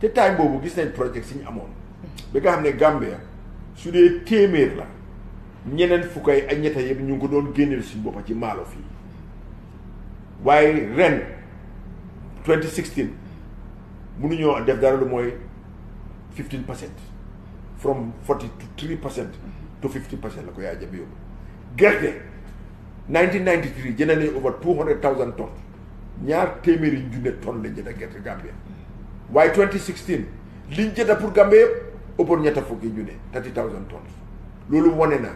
Speaker 2: te time boobu gis nañ projet si ñu amoon bi nga xam ne Gambia su dee téeméer la ñeneen fukk ay ak ñetta yëpp ñu ngi ko doon génneel suñu boppa ci maalo fii waaye ren 2016 mënuñoo def dara lu mooy 15 percent from 40 to 3 percent to 50 percent la ko yaay jëmbi yóbbu gerte 1993 jënd nañu over 200 000 tonnes ñaar téeméeri junne tonne lañ jënd gerte Gambia waaye 2016 liñ jënd pour Gambia yëpp ëppoon ñetta fukki junne thirty thousand tonnes loolu wane na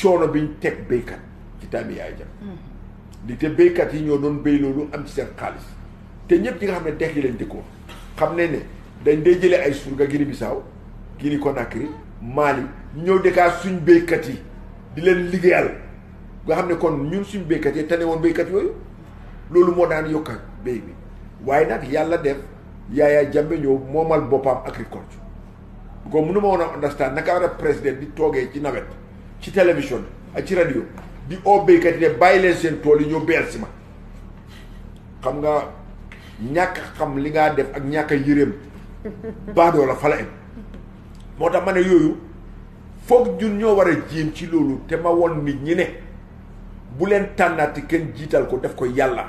Speaker 2: coono biñ teg béykat ci taami yaay jam mm-hmm. li te béykat yi ñoo doon béy loolu am ci seen xaalis te ñëpp ñi nga xam ne dex yi lañ dëkkoon xam ne ne dañ dee jëlee ay surga Guinée Bissau Guinée Conakry Mali ñëw dëkkaa suñ béykat yi di leen liggéeyal nga xam ne kon ñun suñ béykat yi tane woon béykat yooyu loolu moo daan yokka béy bi waaye nag yàlla def Yaya Jammeh ñëw moomal boppam agriculture bu ko mënuma woon a understand naka war a président di toogee ci nawet ci télévision ak ci rajo di oo béykat yi ne bàyyi leen seen tool yi ñoo béyal si ma xam nga ñàkk xam li ngaa def ak ñàkk a yërëm baadoo la fa la em moo tax ma ne yooyu foog ñun ñoo war a jéem ci loolu te ma woon nit ñi ne bu leen tànnaati kenn jiital ko def ko yàlla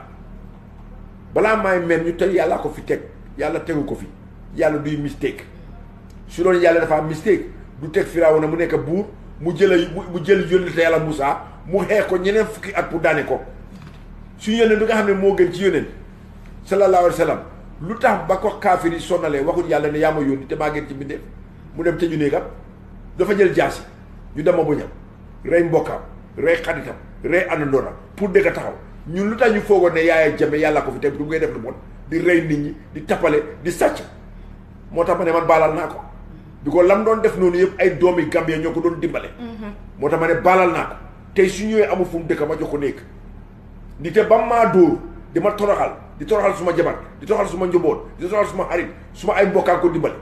Speaker 2: balaa may mel ñu tey yàllaa ko fi teg yàlla tegu ko fi yàlla duy mistake su doon yàlla dafa am mistake du teg Firawna mu nekk buur mu jëla mu jël yónnent yàlla Moussa mu xeex ko ñeneen fukki at pour daane ko su yónnent bi nga xam ne moo gën ci yónnent sallallahu alayhi wa sallam lu tax ba ko kaafir yi sonnalee waxul yàlla ne yaa ma yónni te maa gën ci mbindeef mu dem tëju néegam dafa jël jaasi ñu dama bu ñam rey mbokkam rey xaritam rey àndandoona pour dëgg taxaw ñun lu tax ñu foogoon ne yaaya jame yàlla ko fi teg du ngay def lu bon di rey nit ñi di tappale di sàcc moo tax ma ne man baalal naa ko bi ko lam doon def noonu yëpp ay doomi Gambie ñoo ko doon dimbale moo tax ma ne baalal naa ko tey su ñëwee amul fu mu dëkk ma jox ko néeg di te ba maa dóor di ma toroxal di toroxal suma jabar di toroxal suma njaboot di toroxal suma xarit suma ay mbokkaa ko dimbali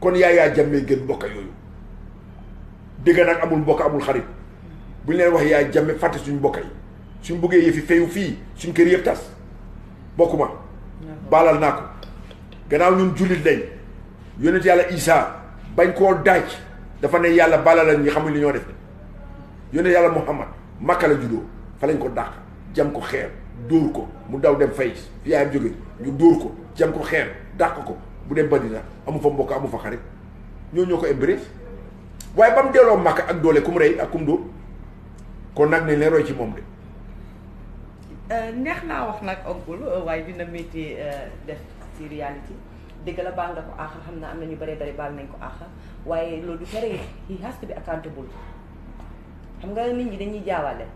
Speaker 2: kon yaa yaa jàmmee gën mbokka yooyu dégg nag amul mbokk amul xarit bu ñu leen wax yaa jàmme fàtte suñu mbokk yi suñ buggee yëfi fayu fii suñ kër yëpp tas bokkuma baalal naa ko gannaaw ñun jullit lañ yonent yàlla Isaa bañ koo daaj dafa ne yàlla baalal la ñi xamuñ li ñoo def yónne yàlla Muhammad Makka la juddoo fa lañ ko dàq jam ko xeer dóor ko mu daw dem fay fi yaayam jóge ñu dóor ko jam ko xeer dàq ko bu dem Madina amu fa mbokk amu fa xarit ñoo ñoo ko embrace waaye ba mu delloo Makka ak doole ku mu rey ak ku mu dóor kon nag ne leen roy ci moom de euh,
Speaker 1: neex naa wax nag oncle euh, waaye dina métti euh, def ci réalité dëgg la baal nga ko àq xam naa am na ñu bëree bëri baal nañ ko àq waaye loolu du tere he has to be accountable xam nga nit ñi dañuy jaawale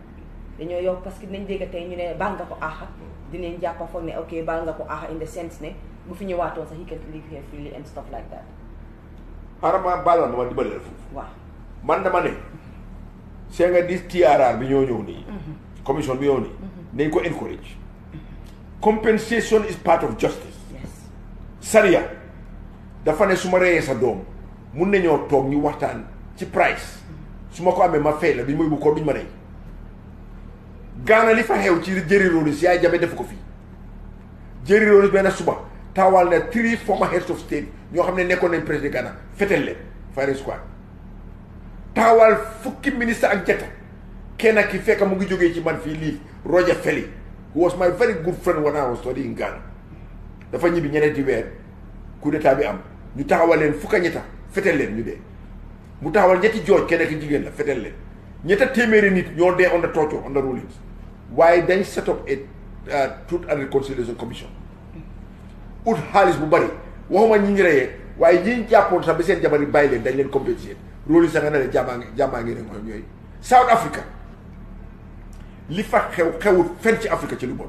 Speaker 1: dañoo yokk parce que dinañ dégg tey ñu ne baal nga ko aaxa dinañ jàppa foog ne ok baal nga ko aaxa in the sense ne bu fi ñëwaatoon sax he can live here freely and stuff like that
Speaker 2: apparemment baal ma ma dimbali la foofu
Speaker 1: waaw
Speaker 2: man dama ne see nga dis TRR bi ñoo ñëw nii commission bi ñëw nii nañ ko encourage compensation is part of justice
Speaker 1: yes
Speaker 2: sariya dafa ne su ma reyee sa doom mun nañoo toog ñu waxtaan ci price su ma ko amee ma fay la duñ ma yóbbu ko duñ ma rey gaana li fa xew ci Jerry Rawlings yaay jabe def ko fii Jerry Rawlings benn suba taawal na three former heads of state ñoo xam ne nekkoon nañ président Ghana fetel leen firing squad taawal fukki ministre ak jetta kenn ki fekk mu ngi jógee ci man fii lii Roger Feli who was my very good friend when I was studying in Ghana dafa ñibbi ñeneenti weer coup d'état bi am ñu taxawal leen fukka ñetta fetel leen ñu dee mu taxawal ñetti jooj kenn ki jigéen la fetel leen ñetta téeméeri nit ñoo dee on the torture on the rulings waaye dañ set up a uh, truth and reconciliation commission ut xaalis bu bari waxuma ñi ngi reyee waaye ñi ñu jàppoon sax ba seen jabar yi bàyyi leen dañ leen compensé rôle yi sax nga ne leen jàmmaa ngi jàmmaa ngi ne mooy ñooy South Africa li fa xew xewut fenn ci Afrique ci lu bon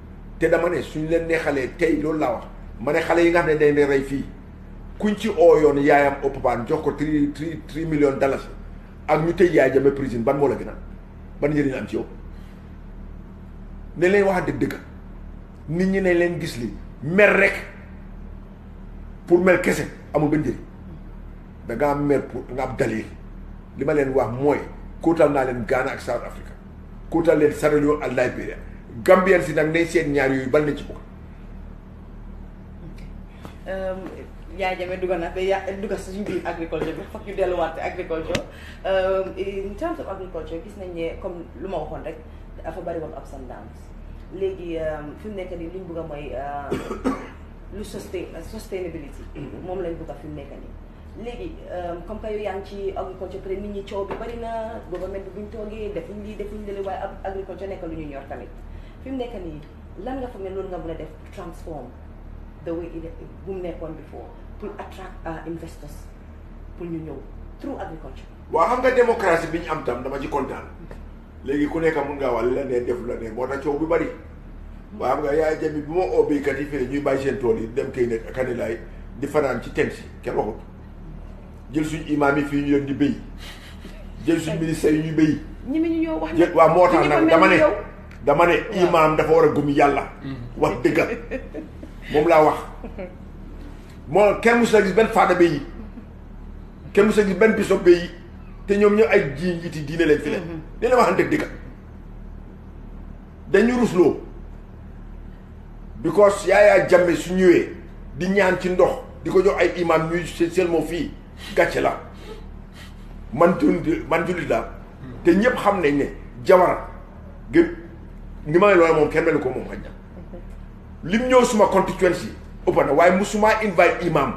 Speaker 2: te dama ne suñ leen neexalee tey loolu laa wax ma ne xale yi nga xam ne dañ leen rey fii kuñ ci ooyoon yaayam au papa jox ko tri tri tri million dalasi ak ñu tëj yaay jame prison ban moo la gën a ban njëriñ am ci yow ne leen waxante dëgg nit ñi ne leen gis li mer rek pour mer kese amul benn njëriñ da ngaa mer pour nga am dalil li ma leen wax mooy kóotal naa leen Ghana ak South Africa kuutal leen Sarajo ak Liberia Gambien si nag nañ seen ñaar yooyu ban na ci bokk.
Speaker 1: Euh, yaay jame dugg na te yaa dugg si suñu biir agriculture bi foog ñu delluwaat ci agriculture euh, in terms of agriculture gis nañ ne comme lu ma waxoon rek dafa bari woon ups and downs léegi euh, fi mu nekk nii li ñu bëgg a mooy lu sustain sustainability mm-hmm. moom lañ bëgg a fi mu nekk nii léegi euh, comme que yow yaa ngi ci agriculture peut être nit ñi coow bi bari na gouvernement bi buñ toogee defuñ lii defuñ lële waaye agriculture nekk lu ñu ñor tamit fi mu nekk nii lan nga foog ne loolu nga mën a def transform the way it bu mu nekkoon before pour attract uh, investors pour ñu ñëw through agriculture.
Speaker 2: waaw xam nga démocratie bi ñu am tam dama ci kontaan. léegi ku nekk mun ngaa wax li la nee def la ne moo tax coow bu bari waaw xam nga yaay jami bi ma oo béykat yi fee ñuy bàyyi seen tool yi dem kay nekk kanilaay di fanaan ci tent si kenn waxut jël suñ imaam yi fii ñu leen di béy jël suñ ministère yi ñuy béy
Speaker 1: ñi mi ñu ñëw wax
Speaker 2: jël waaw moo tax nag dama ne dama ne imaam dafa war a gëm yàlla mm-hmm. wax dëgga moom laa wax moo kenn musa gis benn faada béy yi kenn musa gis benn biso béy yi te ñoom ñoo ay ji njiiti diine lañ fi ne. Mhm. nee na waxante dëgg dañu rusloo because Yaya Jammeh su ñëwee di ñaan ci ndox di ko jox ay imam ñuy sel moo fii gàcce la man jullit man jullit la te ñëpp xam nañ ne jawara gën ni ma ne loolu moom kenn melu ko moom xaj na lim ñëw suma constituency ëpp na waaye musuma invite imam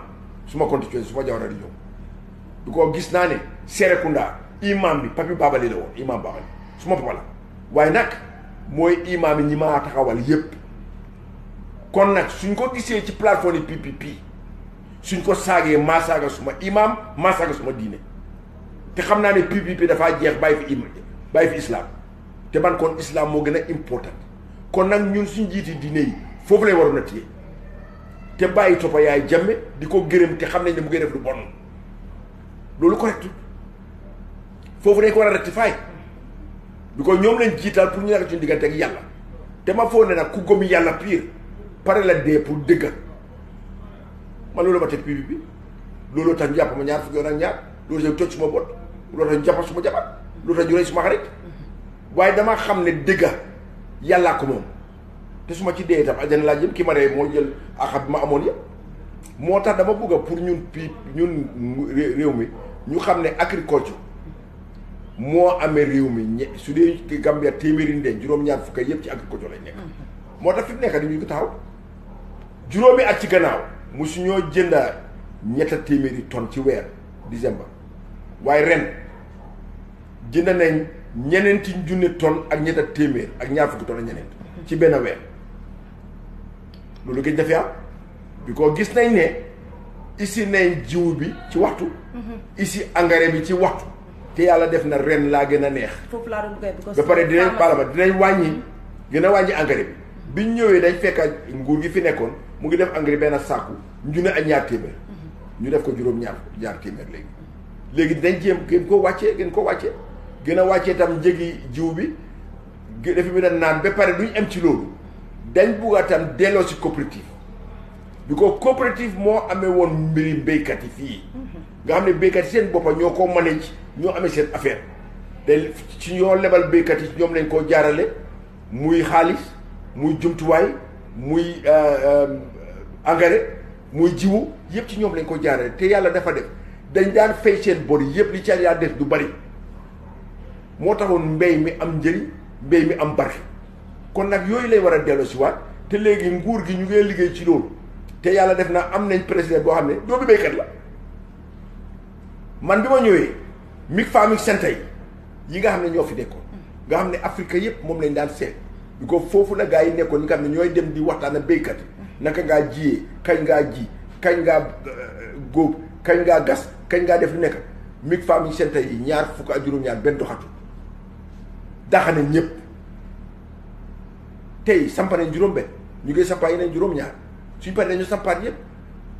Speaker 2: suma constituency suma jawara di ñëw du ko gis naa ne Serekunda imam bi papi babali la woon imam babali suma papa la waaye nag mooy imam yi ñi maa taxawal yépp kon nag suñ ko gisee ci plateforme yi PPP suñ ko saagee maa saaga suma imam maa saaga suma diine te xam naa ne PPP dafaa jeex bàyyi fi imam bàyyi fi islam te man kon islam moo gën a important kon nag ñun suñ jiiti diine yi foofu lay waroon a téye te bàyyi toppa yaay jàmme di ko gërëm te xam nañ ne mu ngi def lu bon loolu correct foofu dañ ko war a rectifier bi ko ñoom lañ jiital pour ñu nekk suñu diggante ak yàlla te ma foog ne nag ku gëm yàlla pire pare la dee pour dëgga man loolu ma teg pibi bi loolu tax ñu jàpp ma ñaar fukki yoon ak ñaar loolu tax ñu toj suma bot loolu tax ñu jàppal suma jabar loolu tax ñu rey suma xarit waaye dama xam ne dëgga yàllaa ko moom te su ma ci dee itam àjjana laa jëm ki ma rey moo jël axam bi ma amoon yëpp moo tax dama bëgg a pour ñun pi ñun réew mi ñu xam ne agriculture moo amee réew mi ñe su dee Gambia téeméeri ndeen juróom-ñaar fukk yëpp ci agriculture lañ nekk. Mm-hmm. moo tax fi mu nekk dañu ko taxaw juróomi at ci gannaaw mu su ñoo jëndaa ñetta téeméeri tonne ci weer décembre waaye ren. jënd nañ ñeneenti junne tonne ak ñetta téeméer ak ñaar fukki tonne ñeneen ci benn weer loolu gëj dafay am bi ko gis nañ ne isi nañ jiwu bi ci waxtu isi engrais bi ci waxtu te yàlla def na ren laa gën a neex
Speaker 1: foofu laa doon duggee because
Speaker 2: ba pare dinañ farmers- baala ma dinañ wàññi gën a wàññi engrais bi biñ ñëwee dañ fekk nguur gi fi nekkoon mu ngi def engrais benn sàkku ñu ne ak ñaar téeméer ñu def ko juróom ñaar ñaar téeméer léegi léegi dinañ jéem gën ko wàccee gën ko wàccee gën a wàccee tam njëgi jiw bi gë- dafa mi daan naan ba pare duñ am ci loolu dañ bugg a tam delloo si coopérative bi ko coopérative moo amee woon mbiri béykat yi fii nga xam ne béykat yi seen boppa ñoo ko manage ñoo amee seen affaire te ci ñoo lebal béykat yi ñoom lañ koo jaarale muy xaalis muy jumtuwaay muy euh, euh, engrais mooy jiwu yëpp ci ñoom lañ ko jaarale te yàlla dafa def dañ daan fay seen bor yëpp li ca yaa def du bari moo taxoon mbéy mi am njëriñ mbéy mi am barke kon nag yooyu lay war a dellu si waat te léegi nguur gi ñu ngi liggéey ci loolu te yàlla def naa am nañ président boo xam ne doomu béykat la man bi ma ñëwee mi famille sentey yi nga xam ne ñoo fi nekkoon nga xam ne Afrique yëpp moom lañ daan seet bi ko foofu la gaa yi nekkoon ñi nga xam ne ñooy dem di waxtaan ak béykat yi naka ngaa jiyee kañ ngaa ji kañ ngaa euh, góob kañ ngaa gas kañ ngaa def lu nekk mi famille sentey yi ñaar fukk ak juróom-ñaar benn doxatu daxane ñëpp tey sampa nañ juróom benn ñu ngi sampaa yeneen juróom-ñaar suñu paree dañu sampaat yëpp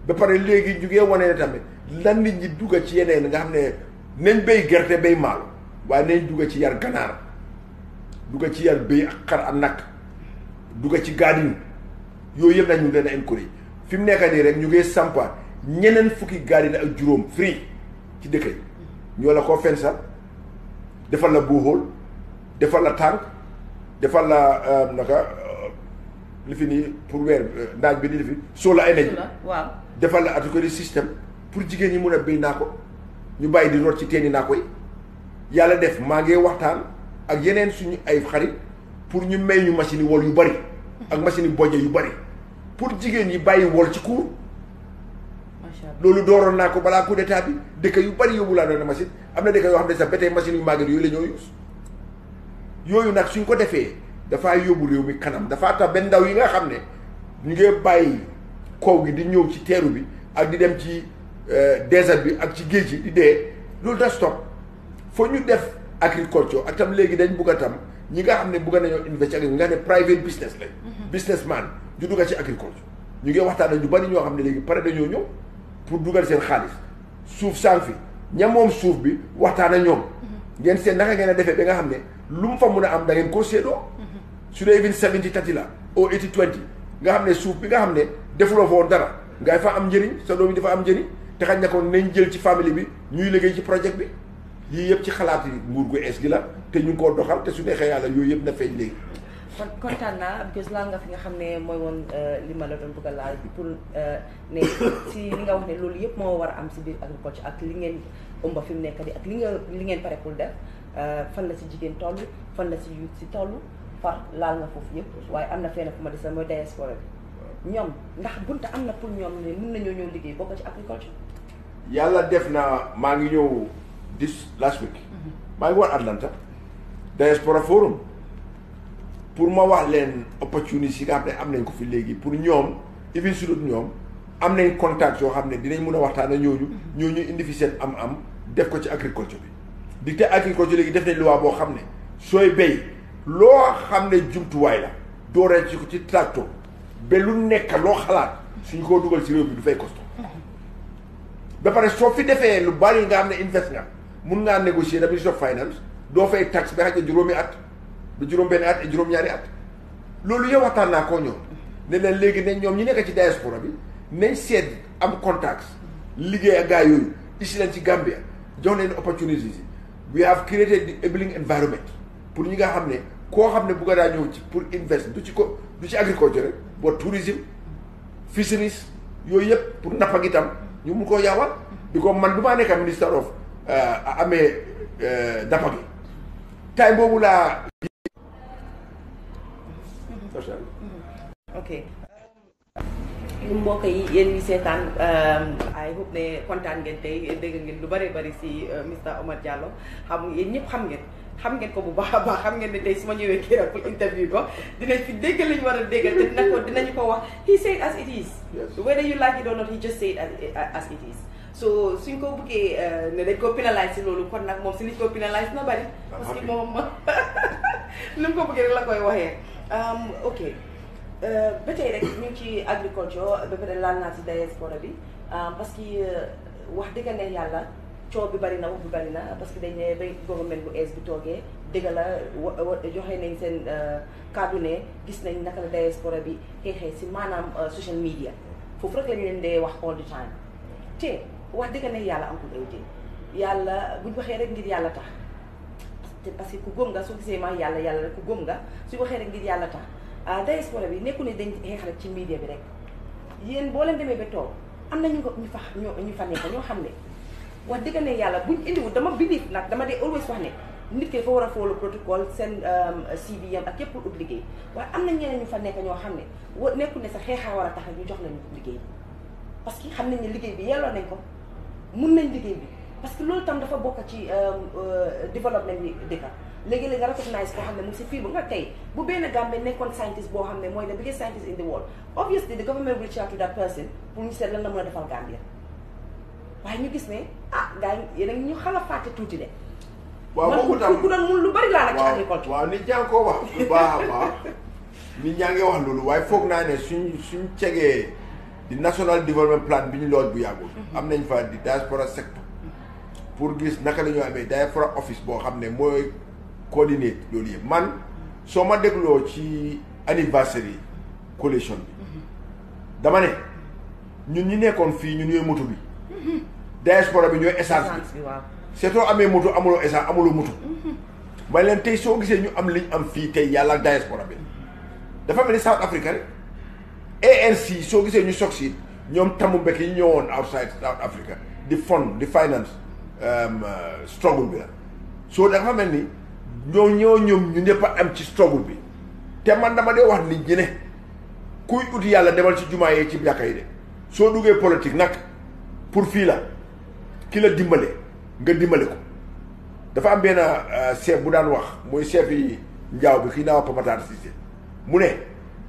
Speaker 2: ba pare léegi ñu ngi wane ne tamit lan nit ñi dugg ci yeneen nga xam ne nañ béy gerte béy maalo waaye nañ dugg ci yar ganaar dugg ci yar béy ak xar ak nag dugg ci gardening yooyu yëpp nag ñu ngi leen a encouragé fi mu nekk nii rek ñu ngi sampa ñeneen fukki gardening ak juróom free ci dëkk yi ñoo la ko fensal defal la buuxóol defal la tànk defal la naka li fi nii pour weer euh, naaj bi di fi soo la ay nañ
Speaker 1: waaw
Speaker 2: defal la agriculture système pour jigéen ñi mun a béy naa ko ñu bàyyi di root ci teeni naa koy yàlla def maa ngi waxtaan ak yeneen suñu ay xarit pour ñu may ñu machine yi wol yu bari ak machine yi bojje yu bari pour jigéen yi bàyyi wol ci kuur loolu dooroon naa ko balaa coup d'état bi dëkk yu bari yóbbu laa doon machine am na dëkk yoo xam ne sax ba tey machine yu màgget yooyu la ñoo yooyu nag suñ ko defee dafaa yóbbu réew mi kanam dafaa tax benn ndaw yi nga xam ne ñu ngi bàyyi kow gi di ñëw ci teeru bi ak di dem ci euh, désert bi ak ci géej gi di dee loolu da stop foo ñu def agriculture ak tam léegi dañ bugg a tam ñi nga xam ne bugg nañoo investir ak nga ne private business lañ. Mhm. businessman ñu dugg ci agriculture ñu ngi waxtaan ak ñu bari ñoo xam ne léegi pare dañoo ñëw pour dugal seen xaalis. suuf sang fi ña moom suuf bi waxtaan ak ñoom ngeen seet naka ngeen a defee ba nga xam ne lu mu fa mun a am da ngeen koo séedoo su dee even seventy thirty la au eighty twenty nga xam ne suuf bi nga xam ne defuloo foo dara ngay fa am njëriñ sa doom yi dafa am njëriñ te xañ na ko nañ jël ci famille bi ñuy liggéey ci projet bi yii yëpp ci xalaat yi nguur gu ees gi la te ñu ngi koo doxal te su neexee yàlla yooyu yëpp na feeñ léegi
Speaker 1: kon kontaan naa because laal nga fi nga xam ne mooy woon li ma la doon bëgg a laal pour ne si li nga wax ne loolu yëpp moo war a am si biir agriculture ak li ngeen ëmba fi mu nekk di ak li nga li ngeen pare pour def euh, fan la si jigéen toll fan la si youth si toll far laal nga foofu yëpp waaye am na fenn fu ma des mooy diaspora bi ñoom ndax bunta am na pour ñoom ne mën nañoo ñëw liggéey bokk ci agriculture
Speaker 2: yàlla def na maa ngi ñëw this last week mhm. maa ngi war Atlanta diaspora forum pour ma wax leen opportunité yi nga xam ne am nañ ko fi léegi pour ñoom Yves Sudut ñoom am nañ contact yoo xam ne dinañ mun a waxtaan ak ñooñu ñooñu indi fi seen am-am def ko ci agriculture bi di te agriculture léegi def nañ loi boo xam ne sooy béy loo xam ne jumtuwaay la dooree ci ko ci tracto ba lu nekk loo xalaat suñu koo dugal ci réew mi du fay costo ba pare soo fi defee lu bari nga xam ne invest nga mun ngaa négocier da ministre of finance doo fay tax ba xaj na juróomi at ba juróom benn at et juróom ñaari at loolu yow waxtaan naa koo ñoom ne leen léegi ne ñoom ñi nekk ci diaspora bi nañ seet am contacts liggéey ak gars yooyu isi leen ci Gambia jox leen opportunities yi we have created the enabling environment pour ñi nga xam ne koo xam ne bu nga daa ñëw ci pour invest du ci ko du ci agriculture rek wa tourisme fisheries yooyu yëpp pour nappa gi tam ñu mun koo yaawal di ko man bi maa nekk minister of amee nappa gi time boobu laa
Speaker 1: ok ñu mbokk yi yéen ñi seetaan ay hope ne kontaan ngeen tey dégg ngeen lu bari bari si Mr Omar Diallo xam yéen ñëpp xam ngeen xam ngeen ko bu baax a baax xam ngeen ne tey su ma ñëwee kii rek pour interview ko dinañ fi dégg li ñu war a dégg te dina ko dinañu ko wax he said as it is whether you like it or not he just said as it is so suñ ko bëggee euh, ne dañ ko pénalise si loolu kon nag moom si liñ ko pénalise na bari ah, parce que moom ni mu ko bëggee rek la koy waxee um, ok euh, ba tey rek ñu ci agriculture ba pare laal naa si diaspora bi um, parce que euh, wax dëgg ne yàlla coow bi bari na wax bi bari na parce que dañ ne ba gouvernement bu ees bu toogee dëgg la joxe nañ seen euh, kàddu ne gis nañ naka la diaspora bi xeexee si maanaam euh, social media foofu rek lañ leen dee wax all the time te wax dëgg ne yàlla am ko day jël yàlla buñ waxee rek ngir yàlla tax te parce que ku góom nga soo gisee ma yàlla yàlla rek ku góom nga suñ waxee rek ngir yàlla tax ah, diaspora bi nekku ne dañ xeex rek ci media bi rek yéen boo leen demee ba toog am na ñu ko ñu fa ñu fa nekk ñoo xam ne wax dëgg ne yàlla buñ indiwul dama believe nag dama dee always wax ne nit ki dafa war a follow protocole seen um, CV am ak képp pour liggéey waaye am na ñeneen ñu fa nekk ñoo xam ne wa nekku ne sa xeexaa war a tax ñu jox la ñu liggéey parce que xam nañ ne liggéey bi yelloo nañ ko mun nañ liggéey bi parce que loolu tam dafa bokk ci euh, euh, développement bi dëkka léegi-léegi nga recognize koo xam ne mu si fii ba nga tey bu benn Gambie nekkoon scientist boo xam ne mooy the biggest scientist in the world obviously the government will reach out to that person pour ñu seet lan la mën a defal Gambia waaye ñu gis ne ah gars yi yéen a ngi ñu xala fàtte tuuti de
Speaker 2: waaw man boobu tam
Speaker 1: ku doon mun lu bari laa nag ci agriculture
Speaker 2: waaw nit ñaa ngi ko wax bu baax a baax nit ñaa ngi wax loolu waaye foog naa ne suñ suñ cegee di national development plan bi ñu lool bu yàggul mhm. am nañ fa di diaspora sector pour gis naka la ñu amee diaspora office boo xam ne mooy coordinate loolu yëpp man soo ma dégloo ci anniversary collation bi mhm. dama ne ñun ñi nekkoon fii ñun ñooy moto bi mhm. diaspora bi ñooy essence bi seetoo amee moto amuloo essence amuloo moto may leen tey soo gisee ñu am liñ am fii tey yàlla ak diaspora bi dafa mel ni South Africa rek ANC soo gisee ñu succeed ñoom tamu mbekk yi ñëwoon outside South Africa di fund di finance um, uh, struggle bi la soo dafa mel ni ñoo ñoo ñoom ñu ñëpp a am ci struggle bi te man dama dee wax nit ñi ne kuy ut yàlla demal ci jumaa yee ci jàkka yi de soo duggee politique nag pour fii la ki la dimbale nga dimbale ko dafa am benn euh, chef bu daan wax mooy chef yi njaaw bi kii naa wax Pamataar Cissé mu ne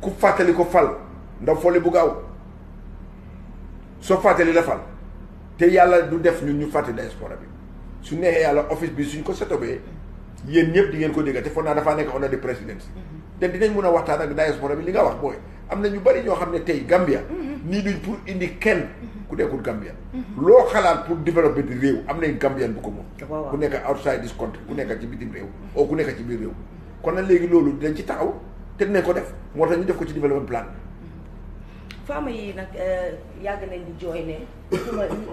Speaker 2: ku fàttali ko fal ndaw foole bu gaaw soo fàttali la fal te yàlla du def ñun ñu fàtte diaspora bi su neexee yàlla office bi suñ ko setobee yéen ñëpp di ngeen ko dégg te foog naa dafaa nekk on a di présidence te dinañ mun a waxtaan ak diaspora bi li nga wax booy am na ñu bari ñoo xam ne tey Gambia. Mhm. nii duñ pour indi kenn. Mhm. ku nekkul Gambian. Mhm. loo xalaat pour développer di réew am nañ Gambian bu ko moom. ku nekk outside this country ku nekk ci bitim réew. oo ku nekk ci biir réew. kon nag léegi loolu dinañ ci taxaw te dinañ ko def moo tax ñu def ko ci développement plan
Speaker 1: bi. femme yi nag euh, yàgg nañ di jooy ne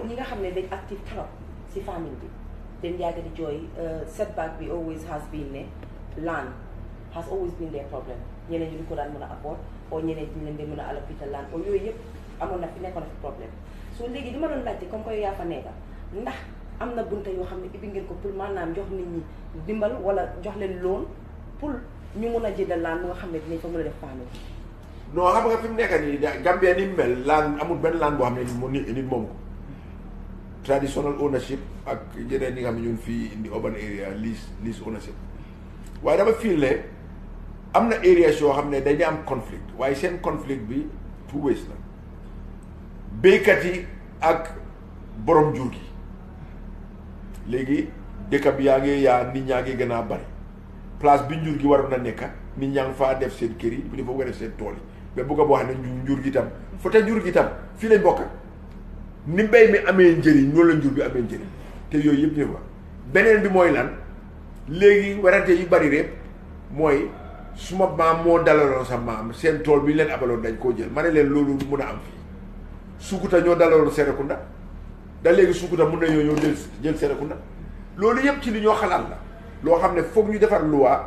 Speaker 1: ñi nga xam ne dañ active trop si famille bi dañ yàgg di jooy euh, setback bi always has been ne land. has always been their problem ñeneen ñi du ko daan mën a afford oo ñeneen ñi leen di mën a allocated land oo yooyu yëpp amoon na fi nekkoon na fi problème soo léegi li ma doon laajte comme que yaa fa nekka ndax am na bunta yoo xam ne ibbi ngeen ko pour maanaam jox nit ñi dimbal wala jox leen loon pour ñu mun a jëndal laan mu nga xam ne dinañ fa mën a def famille
Speaker 2: non xam nga fi mu nekk nii da- Gambia ni mu mel laan amul benn laan boo xam ne nit mo- nit nit moom ko traditional ownership ak yeneen yi nga xam ne ñun fii in the urban area lease lease ownership waaye dama feel ne am na areas yoo xam ne dañu am conflict waaye seen conflict bi two ways la béykat yi ak borom jur gi léegi dëkk bi yaa ngi yaa nit ñaa ngi gën a bari place bi njur gi waroon na nekka nit ñaa ngi faa def seen kër yi bu defa ko def seen tool yi mais bu ko boo xam ne ñu njur gi tam fa te njur gi tam fii lañ bokka ni mbéy mi amee njëriñ noonu la njur bi amee njëriñ te yooyu yëpp ñu fa beneen bi mooy lan léegi werante yu bari répp mooy suma maam moo dalaloon sa maam seen tool bi leen abaloon dañ koo jël ma ne leen loolu mun a am fii Sukuta ñoo dalaloon Serekunda da léegi Sukuta mun nañoo ñoo jël jël Serekunda loolu yëpp ci li ñoo xalaat la loo xam ne foog ñu defar loi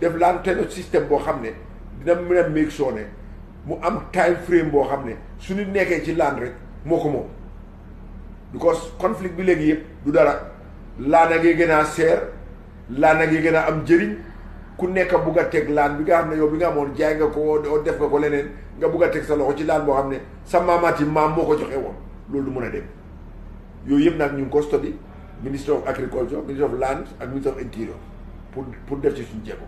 Speaker 2: def laan teno système boo xam ne dina mën a make sure ne mu am time frame boo xam ne su nit nekkee ci laan rek moo ko moom because conflict bi léegi yëpp du dara laana ngi gën a seer laana ngi gën a am njëriñ ku nekk bugg a teg laan bi nga xam ne yow bi nga amoon jaay nga ko oo def nga ko leneen nga bugg a teg sa loxo ci laan boo xam ne sa maamaati maam moo ko joxe woon loolu du mën a dem yooyu yëpp nag ñu ngi ko study ministre of agriculture ministre of lands ak ministre of interior pour pour def ci suñu jéego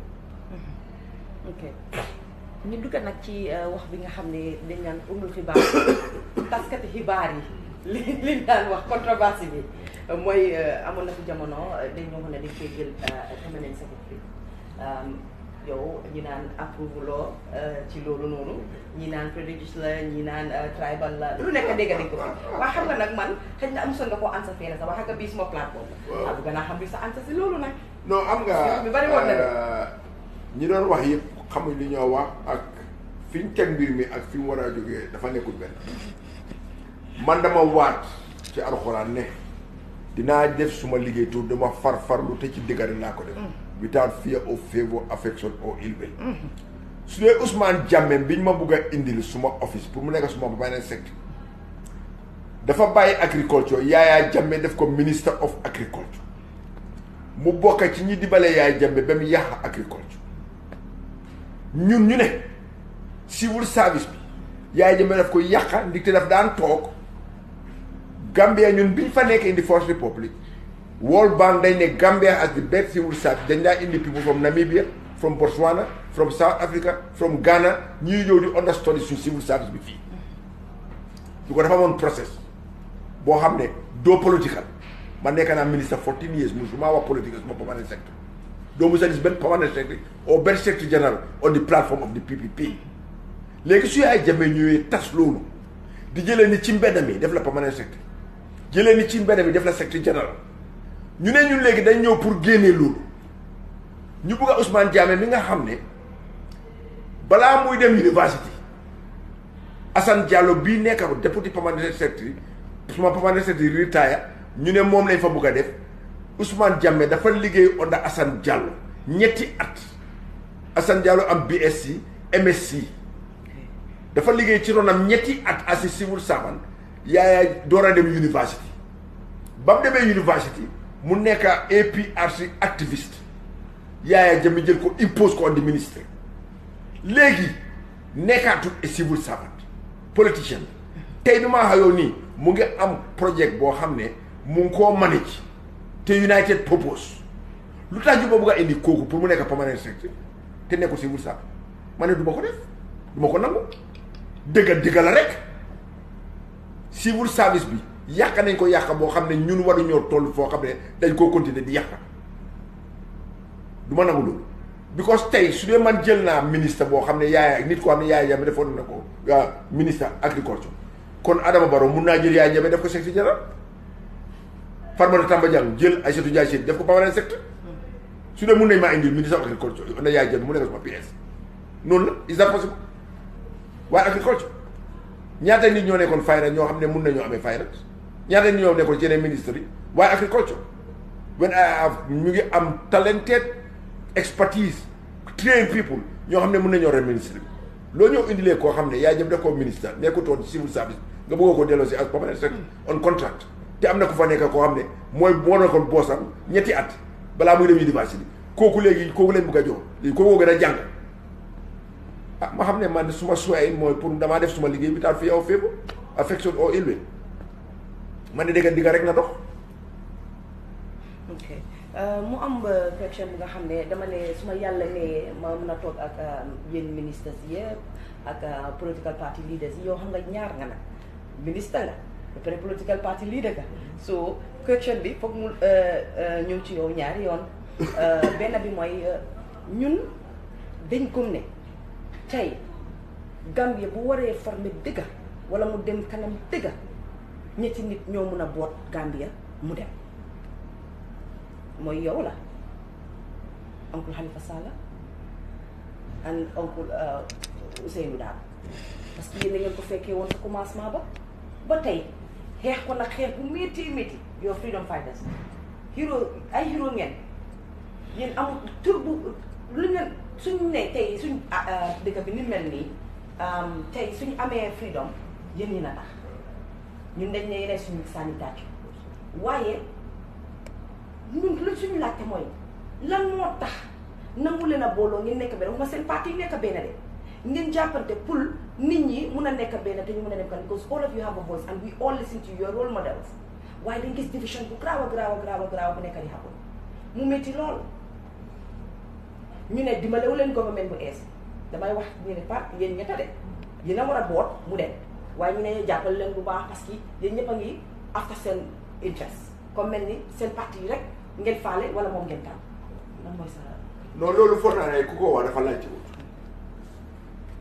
Speaker 1: ok ñu dugg nag ci euh, wax bi nga xam ne dañ naan umul xibaar taskati xibaar yi li li daan wax controverse bi mooy euh, amoon na fi jamono euh, dañ ñoo mën a def jël permanent secretary yow ñi naan approuve loo ci loolu noonu ñi naan préjudice la ñi naan tribal la lu nekk dégg nañ ko fi waaye xam nga nag man xëy na am sa nga koo ansa fee na sax wax nga bii suma plateforme
Speaker 2: waaw
Speaker 1: bëgg naa xam bi sa ansa si loolu nag
Speaker 2: non am nga
Speaker 1: bi bari woon na de.
Speaker 2: euh, ñi doon wax yëpp xamuñ li ñoo wax ak fi ñu teg mbir mi ak fi mu war a jógee dafa nekkul benn man dama waat ci alxuraan ne dinaa def suma liggéey tuur dama far farlu te ci diggante naa ko def without fear or favour affection or ill will su dee Ousmane Jammeh biñ ma bugg a indil suma office pour mu nekk suma beneen secteur dafa bàyyi agriculture Yaya Jammeh def ko minister of agriculture mu bokk ci ñi dibale yaay jàmbe ba mu yàq agriculture ñun ñu ne civil service bi yaay jàmbe daf ko yàq ndigte daf daan toog Gambia ñun biñ fa nekk indi First Republic World Bank dañ ne Gambia as the best civil service dañ daa indi people from Namibia from Botswana from South Africa from Ghana ñuy ñëw di understudy suñ civil service bi fii du ko dafa amoon process boo xam ne doo political man nekk naa ministre fourteen years musuma wax politique as ma permanent secretary doo musa gis benn permanent secretary or benn secretary general on the platform of the PPP léegi su yaay jamee ñëwee tas loolu di jëlee ni ci mbedd mi def la permanent secretary jëlee ni ci mbedd mi def la secretary general ñu ne ñun léegi dañ ñëw pour génnee loolu ñu bugg a Ousmane Diame mi nga xam ne balaa muy dem université Assane Diallo bii nekk député permanent secretary Ousmane permanent secretary retire ñu ne moom lañ fa bugg a def Ousmane Jammeh dafa liggéey onda Assane Diallo ñetti at Assane Diallo am BSc MSc dafa liggéey ci ronam ñetti at as a civil servant yaaya door a dem university ba mu demee university mu nekk APRC activiste yaaya jëmmi jël ko impose ko on the ministre léegi nekkaatut et civil servant politicien tey bi maa xayoo nii mu ngi am projet boo xam ne mu ngi koo manage te United Purpose lu tax ñu ma bëgg a indi kooku pour mu nekk permanent secrétaire te nekkul civil servant ma ne du ma ko def du ma ko nangu dëgga dëgga la rek civil service bi yàq nañ ko yàq boo xam ne ñun waruñoo toll foo xam ne dañ koo continuer di yàq du ma nangu loolu because tey su dee man jël naa ministre boo xam ne yaay nit koo xam ne yaay Jammeh defoon na ko waaw ministre agriculture kon Adama Barrow mun naa jël yaay Jammeh def ko secrétaire général Farmata Tamba Diallo jël Aïssatou Ndiaye Sy def ko permanent secrétaire su dee mun nañ maa indil ministre agriculture na yaay Jammeh mu nekk sama PS noonu la is that possible waaye agriculture ñaata nit ñoo nekkoon fayra ñoo xam ne mun nañoo amee fayra ñaata nit ñoo nekkoon ci yeneen ministres yi waaye agriculture when I have ñu ngi am talented expertise trained people ñoo xam ne mën nañoo ren ministre bi loo ñoo indilee koo xam ne yaa jëm def ko ministre nekkutoon civil service nga bëggoo ko delloo si as permanent secretary on contract te am na ku fa nekk koo xam ne mooy moo nekkoon boosam ñetti at balaa muy dem université kooku léegi kooku leen bëgg a jox léegi kooku gën a jàng ah ma xam ne man suma suwaay mooy pour damaa def suma liggéey bi taal fi yow fépp affection au ilwe man ne dégg nga rek na dox
Speaker 1: ok euh, mu am euh, question bu nga xam ne dama ne su ma yàlla ne ma mën a toog ak euh, yéen ministres yëpp ak political party leaders yi yoo xam nga ñaar nga nag ministre nga ba pare political party leader nga so question bi foog mu ñëw ci yow ñaari yoon benn bi mooy ñun dañ gëm ne tey Gambie bu waree former dëgga wala mu dem kanam dëgga ñetti nit ñoo mun a boot Gambia mu dem mooy yow la oncle Halifa Sallah and oncle euh, Ousseynou Daal parce que yéen a ngeen ko fekkee woon sa commencement ba ba tey xeex ko nag xeex bu métti métti yow freedom fighters hero ay hero ngeen yéen amul tur bu lu ngeen suñ ne tey suñ ah, ah, dëkk bi ni mel nii am, tey suñ amee freedom yéen ñi na tax ñun dañ ne yeneen suñu sànni tàcc waaye ñun lu suñu laajte mooy lan moo tax nangu leen a booloo ngeen nekk benn waxuma seen parti yi nekk benn de ngeen jàppante pour nit ñi mun a nekk benn te ñu mun a nekk because all of you have a voice and we all listen to your role models waaye dañ gis division bu graaw a graaw a graaw a graaw bu nekk di xamoon mu métti lool ñu ne dimbalewu leen government bu ees damay wax ñu ne par yéen ñetta de yéen a war a boot mu dem waaye ñu ne jàppale leen bu baax parce que yéen ñëpp a ngi after seen interest comme mel ni seen parti yi rek ngeen faale wala moom ngeen taal lan mooy sa
Speaker 2: non loolu foog naa ne ku ko wax dafa laajte wut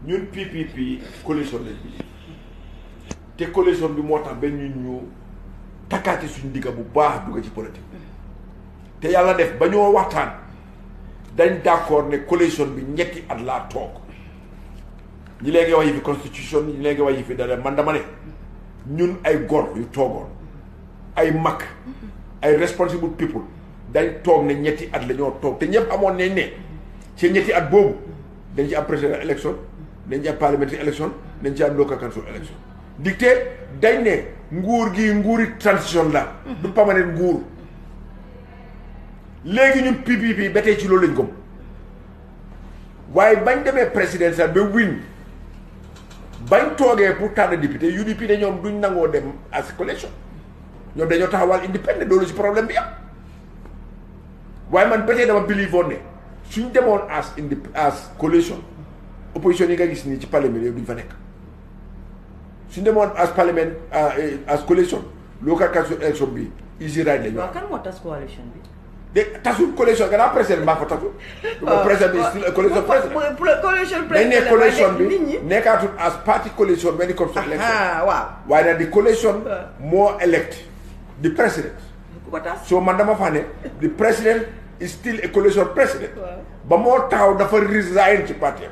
Speaker 2: ñun PPP coalition lañ bi te coalition bi moo tax ba ñun ñu takkaati suñu digga bu baax dugg ci politique te yàlla def ba ñoo waxtaan dañ d'accord ne coalition bi ñetti at laa toog ñi léegi wax yi fi constitution ñi léegi wax yi fi dara man dama ne ñun ay góor yu toogoon ay mag ay responsible people dañ toog ne ñetti at la ñoo toog te ñëpp amoon nañ ne ci ñetti at boobu dañ ci am président élection dañ ci am parliamentary élection dañ ci am local council élection dicté dañ ne nguur gi nguuri transition la. du permanent nguur. léegi ñun PPP ba tey ci loolu lañ gëm waaye bañ demee présidentielle ba win bañ toogee pour tànn député UDP ne ñoom duñ nangoo dem as collection ñoom dañoo taxawal indépendant loolu ci problème bi am waaye man ba tey dama believe woon ne suñ demoon as indi as collection opposition yi nga gis nii ci palais bi duñ fa nekk. suñu demoon as parlement eh, as coalition local council election bi easy ride la ñu
Speaker 1: waaw kan moo tas coalition bi.
Speaker 2: de tasul coalition gannaaw président mbaa fa tasul. waaw président bi still a coalition président.
Speaker 1: coalition
Speaker 2: dañ président ne coalition bi
Speaker 1: nit ñi.
Speaker 2: nekkaatul as party coalition mel ni comme sa election.
Speaker 1: ah waaw.
Speaker 2: waaye nag di coalition Waaw. moo elect di président.
Speaker 1: ku ko tas.
Speaker 2: so man dama faa ne the president is still a coalition president
Speaker 1: Waaw.
Speaker 2: ba moo taxaw dafa resign ci parti am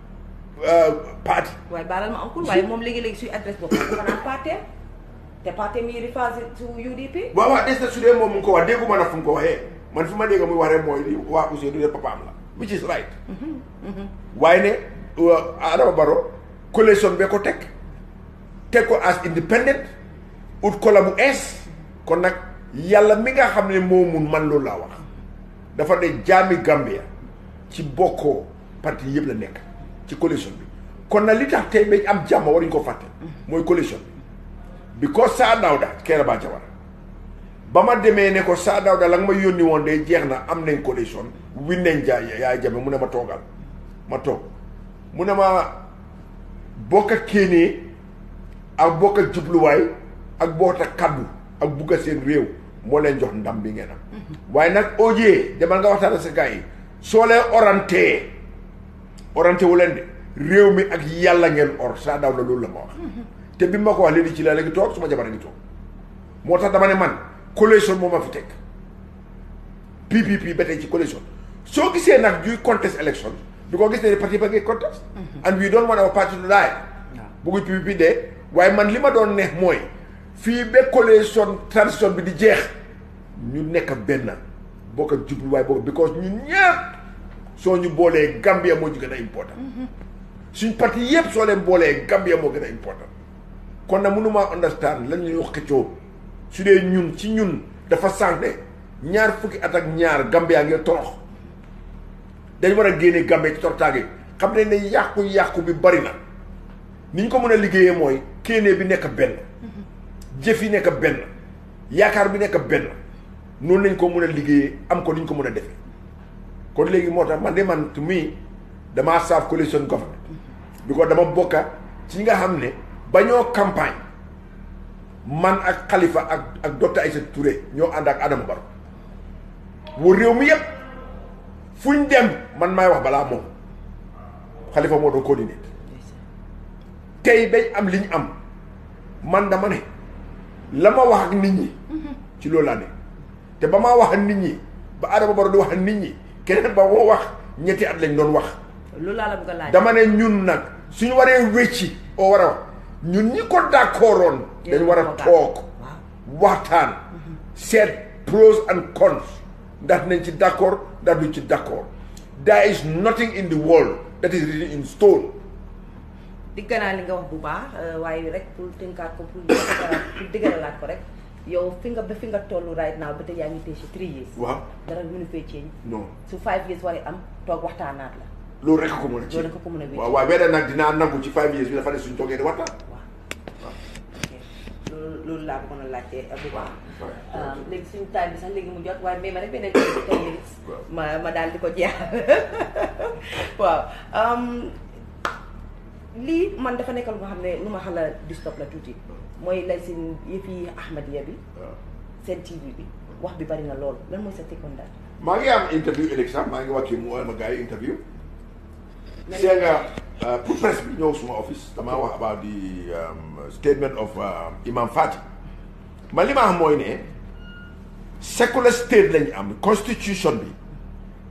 Speaker 2: euh, parti. waaye
Speaker 1: baalal ma encore waaye moom léegi-léegi suy adresse boobu dafa naan parti te parti mi reface su UDP.
Speaker 2: waaw waaw des na su dee moom mu ko wax dégguma nag fu mu ko waxee man fi ma dégg muy waxee mooy li waa Ousseynou de papaam la which is right. Mhm, mhm. waaye ne euh, Adama Barrow coalition bee ko teg teg ko as independent ut ko la bu ees kon nag yàlla mi nga xam ne moo mun man loolu laa wax dafa ne jaami Gambia ci bokkoo. parti yëpp la nekk ci coalition bi kon na li tax tey bañ am jàmm waruñu ko fàtte mooy coalition bi because Saa Dawda Kairaba Jawara ba ma demee ne ko Saa Dawda la nga ma yónni woon day jeex na am nañ coalition win nañ jaay yaay jame mu ne ma toogal ma toog mu ne ma bokk ak kéenee ak bokk ak jubluwaay ak boot ak kaddu ak bugg a seen réew moo leen jox ndam bi ngeen am waaye nag OJ demal nga waxtaan ak sa gars yi soo leen orantee orante wu leen de réew mi ak yàlla ngeen or saa daaw la loolu la ma wax te bi ma ko wax léegi ci laa léegi toog suma jabar a ngi toog moo tax dama ne man coalition moo ma fi teg PPP ba tey ci coalition soo gisee nag ñuy contest election du ko gis ne parti ba ngay contest mhm. and we don't want our party to die bugguy PPP dee waaye man li ma doon neex mooy fii ba coalition transition bi di jeex ñu nekk benn bokk ak jubluwaay boobu because ñun ñëpp soo ñu boolee Gambia moo ñu gën a important mm-hmm. suñ parti yëpp soo leen boolee Gambia moo gën a important kon nag mënumaa understand lan ñuy wax xëccoo su dee ñun ci ñun dafa sànq ñaar fukki at ak ñaar Gambia ngi torox dañ war a génne Gambia ci tortaange xam ne ne yàqu-yàqu bi bari na ni ñu ko mën a liggéeyee mooy kéenee bi nekk benn mm-hmm. jëf yi nekk benn yaakaar bi nekk benn noonu lañ ko mën a liggéeyee am ko ni ñu ko mën a defee kon léegi moo tax man de man to me damaa saaf coalition government bi ko dama bokka ci nga xam ne ba ñoo campagne man ak Khalifa ak ak docteur Aïssa Touré ñoo ànd ak Adama Barrow wër réew mi yëpp fu ñu dem man maay wax balaa moom Khalifa moo doon coordonné tey bañ am li ñu am man dama ne la ma wax ak nit ñi. Mhm. ci loolu laa ne te ba maa wax ak nit ñi ba Adama Barrow di wax ak nit ñi keneen ba moo wax ñetti at lañ doon wax.
Speaker 1: loolu laa la bëgg a laaj.
Speaker 2: dama ne ñun nag suñu waree wécci oo war a wax ñun ñi ko d'accordoon. dañ war a toog waxtaan. Mhm. seet pros and cons ndax nañ ci d'accord ndax duñ ci d'accord. there is nothing in the world that is written in stone
Speaker 1: dégg naa li nga wax bu baax euh, waaye rek pour tënkaat ko pour pour dëgëralaat ko rek yow fi nga ba fi nga toll right now ba tey yaa ngi téye si three years.
Speaker 2: waaw
Speaker 1: dara mënu fee change.
Speaker 2: non
Speaker 1: su five years waree am toog waxtaanaat la.
Speaker 2: loolu rek ko mën a.
Speaker 1: loolu rek ko mën a wécc
Speaker 2: waaw waaye beneen nag dinaa nangu ci five years bi dafa ne suñu toogee di waxtaan.
Speaker 1: loolu laa bëggoon a laajte bu baax. Euh, léegi suñu taal bi sax léegi mu jot waaye mais ma rek beneen ma ma daal di ko jeex waaw. Um, lii man dafa nekkal nga xam ne nu ma xala distop la tuuti mooy lay seen yëf yi Ahmadiyya bi seen TV bi wax bi bari na lool lan mooy sa tekkoon daal
Speaker 2: maa ngi am interview ëllëg sax maa ngi wàcce mu ma gars yi interview see nga euh, pour presse bi ñëw suma office damaa wax about the um, statement of uh, Imam Fati man li ma xam mooy ne secular state lañu am constitution bi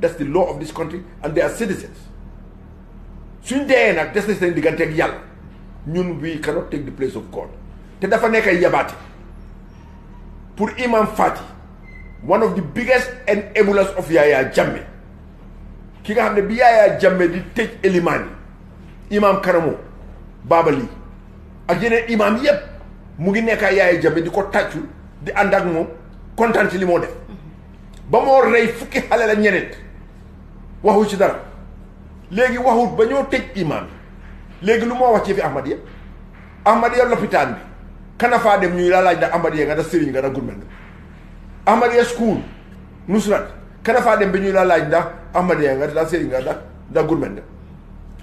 Speaker 2: that's the law of this country and they are citizens suñ dee nag des na seen diggante ak yàlla ñun we cannot take the place of God te dafa nekk ay yabaate pour Imam Fati one of the biggest enablers of Yaya Jammeh ki nga xam ne bi Yaya Jammeh di tëj élimaan yi Imam Karamo Baba Ly ak yeneen imam yépp mu ngi nekk ay Yaya Jammeh di ko tàccu di ànd ak moom kontaan ci li moo def ba moo rey fukki xale la ñeneen waxu ci dara léegi waxut ba ñoo tëj imaam léegi lu moo wax ci fi Ahmadiya Ahmadiya lopitaan bi kana faa dem ñuy laa laaj da Ahmadiya nga da sëriñ nga da gurmel nga Ahmadiya school nusrat kana faa dem bi ñuy laa laaj ndax Ahmadiya nga da sëriñ nga da da gurmel nga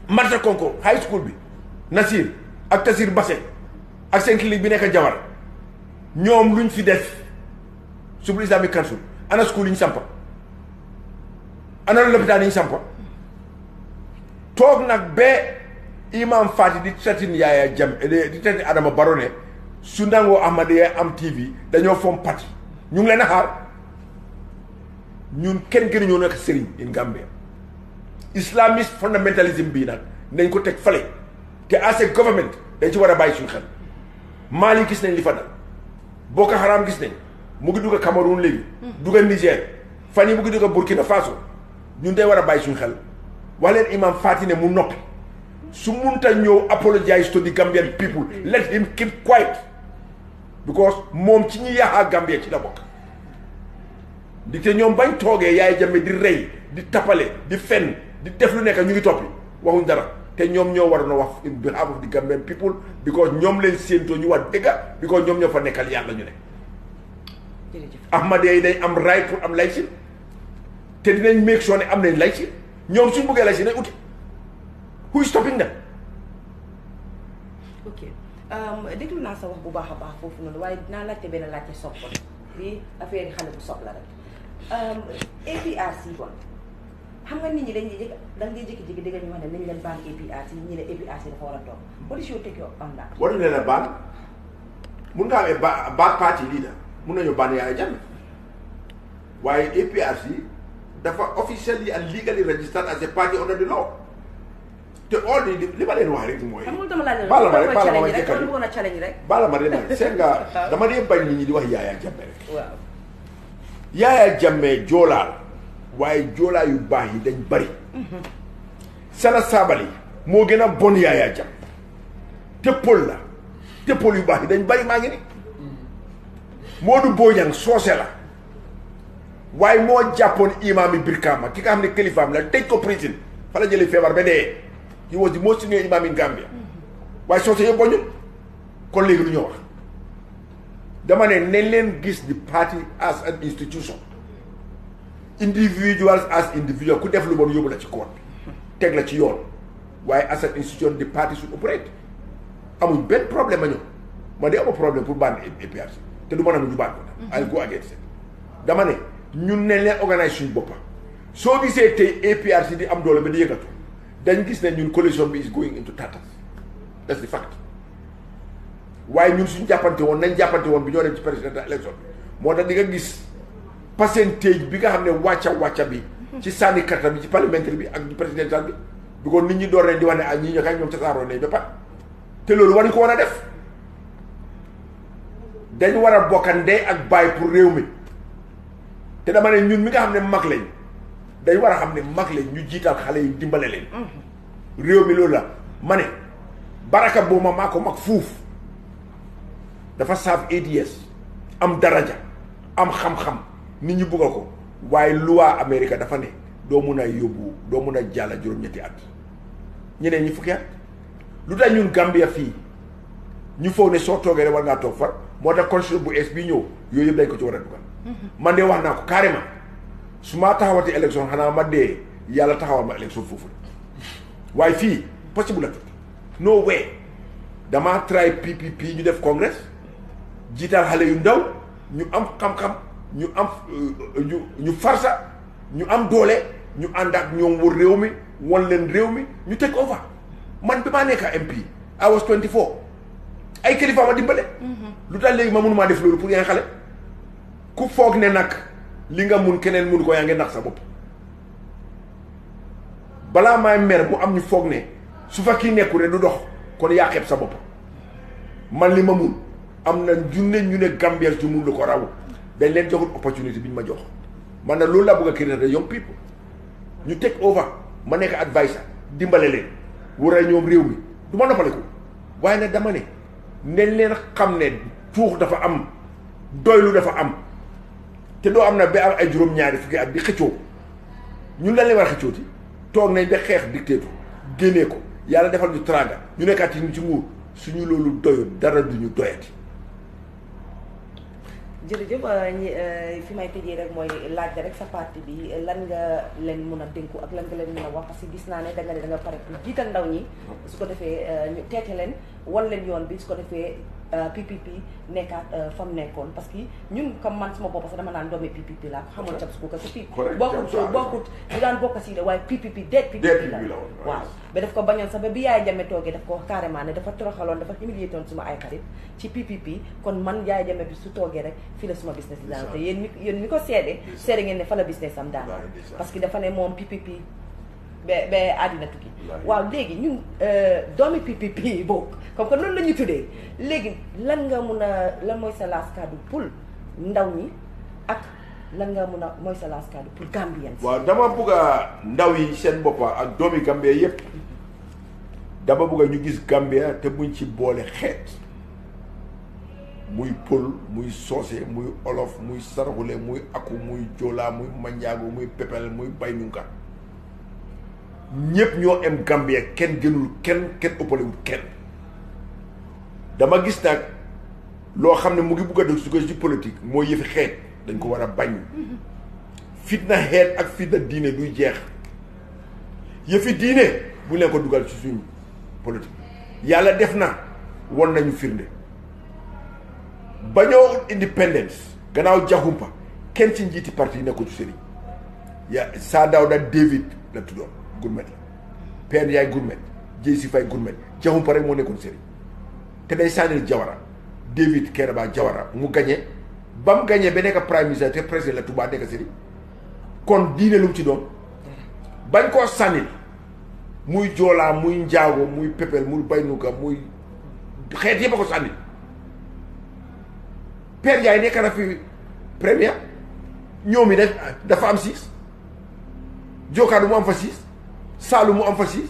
Speaker 2: Marta Konko high school bi Nasir ak Tasir Basse ak seen clinique bi nekk Jawar ñoom luñ fi def Soubou Islamic Council ana school yi ñu sampa ana lopitaan yi ñu sampa toog nag ba imam Fati di traité Yaya Jammeh eh, di traité Adama Barrow ne su nangoo Ahmadiyya am TV dañoo foom parti ñu ngi leen a xaar ñun kenn gën ñoo nekk sëriñ in Gambia islamiste fundamentalism bii nag nañ ko teg fale te as a government dañ ci war a bàyyi suñu xel Mali gis nañ li fa dal Boko Haram gis nañ mu ngi dugg Cameroun léegi. Hmm. dugg Niger fan yi mu ngi dugg Burkina Faso ñun day war a bàyyi suñu xel wax leen imam Fati ne mu noppi su munta ñëw apologize to the Gambian people hmm. let him keep quiet because moom ci ñi yaaxaa Gambia ci la bokk. di te ñoom bañ toogee yaay jame di rey di tapale di fenn di def lu nekk ñu ngi toppi waxuñ dara te ñoom ñoo waroon a wax in behalf of the Gambian people because ñoom leen séentoo ñu wax dëgga because ñoom ñoo fa nekkal yàlla ñu ne
Speaker 1: jërëjëf
Speaker 2: ahmadiya yi dañ am right pour am laysin te dinañ make sure ne am nañ laysin ñoom suñ bëggee laysin nañ uti who is stopping them
Speaker 1: ok um, déglu naa sa wax bu baax a baax foofu noonu waaye dinaa laajte benn laajte soppal bi affaire yi xale bu soxla rek APRC bon xam nga nit ñi dañuy jëkk da ngay jékki-jékki dégg ñu wax ne nañ leen baan APRC ñi ne APRC dafa war a toog what is your take on that
Speaker 2: waruñu leen a baan mun nga amee ba ba parti leader mun nañu baan Yaya Jammeh waaye APRC dafa officially and legally registered as a party under the law te all di li ma leen wax rek mooy.
Speaker 1: xam nga dama laaj
Speaker 2: baala ma rek baala ma
Speaker 1: rek
Speaker 2: dama
Speaker 1: bëggoon a challenge rek.
Speaker 2: baala ma rek seen nga dama dee bañ nit ñi di wax Yaya Jammeh rek.
Speaker 1: waaw
Speaker 2: Yaya Jammeh joolaa la waaye joolaa yu baax yi dañ bari. Mhm. Sala Sabali moo gën a bon Yaya Jammeh te pël la te pël yu baax yi dañ bari maa ngi ni mhm. Modou Bojang soose la. waaye moo jàppoon imaam yi Brikama ki nga xam ne kilifaam la tëj ko prison fa la jëlee feebar ba dee he was the most senior imaam in Gambia waaye soose yëpp boñu kon léegi lu ñoo wax dama ne ne leen gis the party as an institution individuals as individual ku def lu bon yóbbu la ci koon bi teg la ci yoon waaye as an institution the party should operate amuñ benn problème a ñëw ma de amu problème pour band APRC te du ma nangu ñu band ko mhm. ay go against dama ne ñun ne leen organise suñu boppa soo gisee tey APRC di am doole ba di yëngatu dañ gis ne ñun coalition bi is going into tatas that's the fact waaye ñun suñu jàppante woon nañ jàppante woon bi ñoo dem ci président élection bi moo tax di nga gis percentage bi nga xam ne wàcca wàcca bi ci sànni karta bi ci parlementaire bi ak présidential bi du ko nit ñi door leen di wax ne ah ñii ñoo kay ñoom ca saaroo nañ ba pat te loolu waruñu ko war a def dañ war a bokkandee ak bàyyi pour réew mi te dama ne ñun mi nga xam ne mag lañ dañ war a xam ne mag lañ ñu jiital xale yi dimbale leen mm-hmm. réew mi loolu la ma ne baraka boobu ma maa ko mag fuuf dafa saaf ADS am daraja am xam-xam nit ñi bugg ko waaye loi Amérique dafa ne doo mun a yóbbu doo mun a jàll juróom-ñetti at ñeneen ñi fukki at lu tax ñun Gambia fii ñu foog ne soo toogee rek war ngaa toog far moo tax constitution bu es bi ñëw yooyu yëpp dañ ko ci war a dugal. Mhm. man de wax naa ko carrément su ma taxawati élection xanaa ma dee yàlla taxawal ma élection foofu waaye fii possible la tuuti no way damaa try PPP ñu def congrès jiital xale yu ndaw. ñu am xam-xam ñu am euh, ñu ñu farsa ñu am doole ñu ànd ak ñoom wër réew mi wan leen réew mi ñu take over man bi maa nekk MP I was 24 ay kilifa ma dimbale. Mm-hmm. lu tax léegi ma mënumaa def loolu pour yaa xale ku foog ne nag li nga mun keneen mun ko yaa ngi nax sa bopp balaa maay mer mu am ñu foog ne su fa kii nekku rek du dox kon yaa xeeb sa bopp man li ma mun. am na junne ñu ne Gambia ju mun lu ko raw dañ leen joxul opportunité bi ñu ma jox man na loolu laa bëgg a créer de young people ñu teg over ma nekk adviser dimbale leen war a ñoom réew mi du ma noppale ko waaye nag dama ne nañ leen xam ne tuux dafa am doylu dafa am te doo am na ba am ay juróom-ñaari fukki at di xëccoo ñun lan leen war a xëccoo ti toog nañ ba xeex dictateur génnee ko yàlla defal ñu teraanga ñu nekkaat ci ci nguur suñu loolu doyul dara duñu doyati.
Speaker 1: jërëjëf euh, ñi euh, fi may tëjee rek mooy laaj rek sa parti bi lan nga leen mun a dénku ak lan nga leen mun a wax parce que gis naa ne da nga ne da nga pare pour jiital ndaw ñi su ko defee euh, ñu teete leen wan leen yoon bi su ko defee PPP nekkaat fa mu nekkoon parce que ñun comme man suma bopp sax dama naan doomi PPP laa ko xamoon ca su ko sa fii bokkut bokkut ñu daan bokk si de waaye PPP deet PPP la waaw ba daf ko bañoon sax ba bi yaay jame toogee daf ko wax carrément ne dafa toroxaloon dafa humilié toon suma ay xarit ci PPP kon man yaay jame bi su toogee rek fii la suma business di daanu te yéen mi yéen mi ko seede seede ngeen ne fa la business am daanu parce que dafa ne moom PPP ba ba àddina tukki waaw léegi ñun euh, doomi PPP yi bokk comme que noonu la ñu tuddee léegi lan nga mun a lan mooy sa laas kàddu pour ndaw ñi ak lan nga mun a mooy sa last card pour Gambien.
Speaker 2: waaw dama bëgg a ndaw yi seen boppa ak doomi Gambia yépp dama bëgg a ñu gis Gambia te buñ ci boole xeet muy pël muy soose muy olof muy saraxule muy aku muy joolaa muy manjaago muy pepel muy baynunka ñépp ñoo em Gambia kenn gënul kenn kenn ëppalewul kenn dama gis nag loo xam ne mu ngi bugg a dugg su ko ci politique mooy yëfi xeet dañ ko war a bañ fitna xeet ak fitna diine duy jeex yëfi diine bu leen ko dugal ci suñu politique yàlla def na won nañu firnde bañoo indépendance gannaaw jaxumpa kenn ci njiiti parti yi nekkul ci sëriñ ya saa Daawda David la tuddoon Gurmet la Peen Yaay Gurmet Jëy Si Fay Gurmet jaxumpa rek moo nekkoon sëriñ te day saanil Jawara David Kereba Jawara mu gañe ba mu gañee ba nekk prime ministre te président la Touba nekk sëriñ kon diine lu mu ci doon bañ koo sànnil muy joolaa muy njaago muy pepel muy baynuka muy xeet yëpp a ko sànnil Père Ndiaye nekk na fi première ñoom yi dafa am siis Jokaadu mu am fa siis Saalum mu am fa siis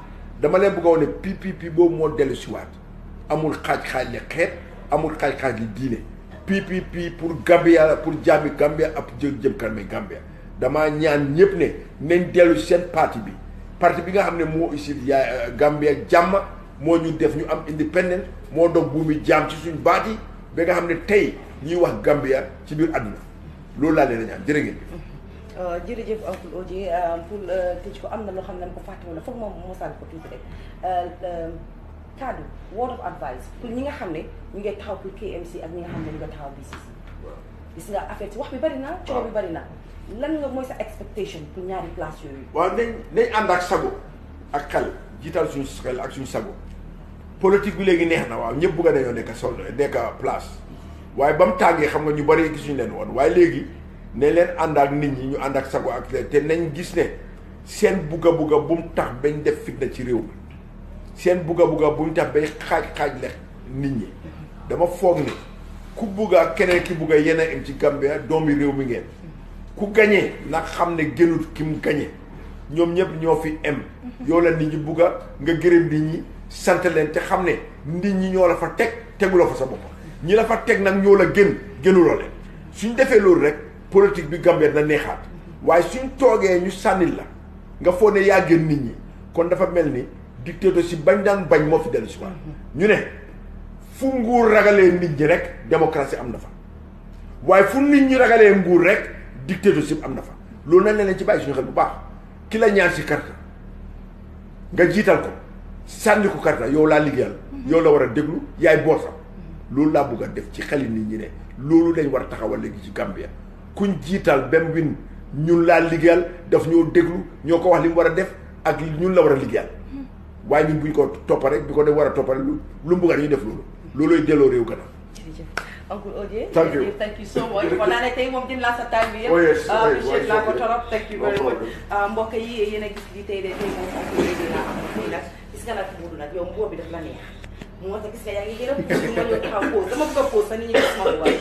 Speaker 2: dama leen bëgg a wane PPP boobu moo dellu si waat amul xaaj-xaaj li xeet amul xaaj-xaaj li diine PPP pour Gambia la pour jàmmi Gambia ak jëm jëm kanam Gambia damaa ñaan ñëpp ne nañ dellu seen parti bi parti bi nga xam ne moo isil yaa Gambia jàmm moo ñu def ñu am indépendance moo dox buumi jaam ci suñ baat yi ba nga xam ne tey ñuy wax Gambia ci biir àdduna loolu laa leen ñaan jërë ngeen Euh,
Speaker 1: jërëjëf Uncle Oje euh, pour euh, tëj ko am na loo xam ne ko fàtte wala foog moom mosal ko tuuti rek kaddu word of advice pour ñi nga xam ne ñu ngi taxaw pour KMC ak ñi nga xam ne ñu ngi taxaw BCC. gis nga affaire ci wax bi bari na coow bi bari na lan nga mooy sa expectation pour ñaari place yooyu.
Speaker 2: waaw nañ nañ ànd ak sago ak xel jiital suñu xel ak suñu sago politique bi léegi neex na waaw ñëpp bëgg a dañoo nekk sol nekk place. waaye ba mu tàngee xam nga ñu bari gisuñu leen woon waaye léegi ne leen ànd ak nit ñi ñu ànd ak sago ak te nañ gis ne seen bugga bugga bu mu tax bañ def fitna ci réew mi seen bugga bugga bu mu tax bay xaaj xaaj le nit ñi dama foog ni ku bugga keneen ki bugga yéen a am ci Gambia doomi réew mi ngeen ku gañee nag xam ne gënut ki mu gañee ñoom ñëpp ñoo fi am yow la nit ñi bugga nga gërëm nit ñi sant leen te xam ne nit ñi ñoo la fa teg teguloo fa sa bopp ñi la fa teg nag ñoo la gën gënuloo leen suñ defee loolu rek politique bi Gambie na neexaat waaye suñ toogee ñu sànnil la nga foog ne yaa gën nit ñi kon dafa mel ni dictateur si bañ daan bañ moo fi dellu si waat ñu ne fu nguur ragalee nit ñi rek démocratie am na fa waaye fu nit ñi ragalee nguur rek dictatorship am na fa loolu nañ leen ci bàyyi suñu xel bu baax ki la ñaan si carte nga jiital ko sànni ko karta yow laa liggéeyal mhm. yow la war a déglu yaay boosam mhm. loolu laa bëgg a def ci xeli nit ñi ne loolu lañ war a taxawal léegi ci Gambia kuñ jiital benn win ñun laa liggéeyal daf ñoo déglu ñoo ko wax li mu war a def ak ñun la war a liggéeyal mhm. waaye ñun buñ ko toppa rek bi ko def war a toppa rek lu mu bëgg ñu def loolu loolooy delloo réew gannaaw
Speaker 1: Uncle Oje.
Speaker 2: Thank you.
Speaker 1: Thank you so much. kon naa ne tey moom jënd naa sa taal bi yëpp.
Speaker 2: oh yes
Speaker 1: ah, appreciate naa ko torop thank you very much. Ah, mbokk yi yéen a gis li tey de tey moom Uncle Oje laa am fii nag gis nga nag Modou nag yow mboo bi daf la neex. moo tax gis nga yaa ngi gën a puus ma ñëw taxaw pause dama bëgg a pause sax nit ñi gis ma bu baax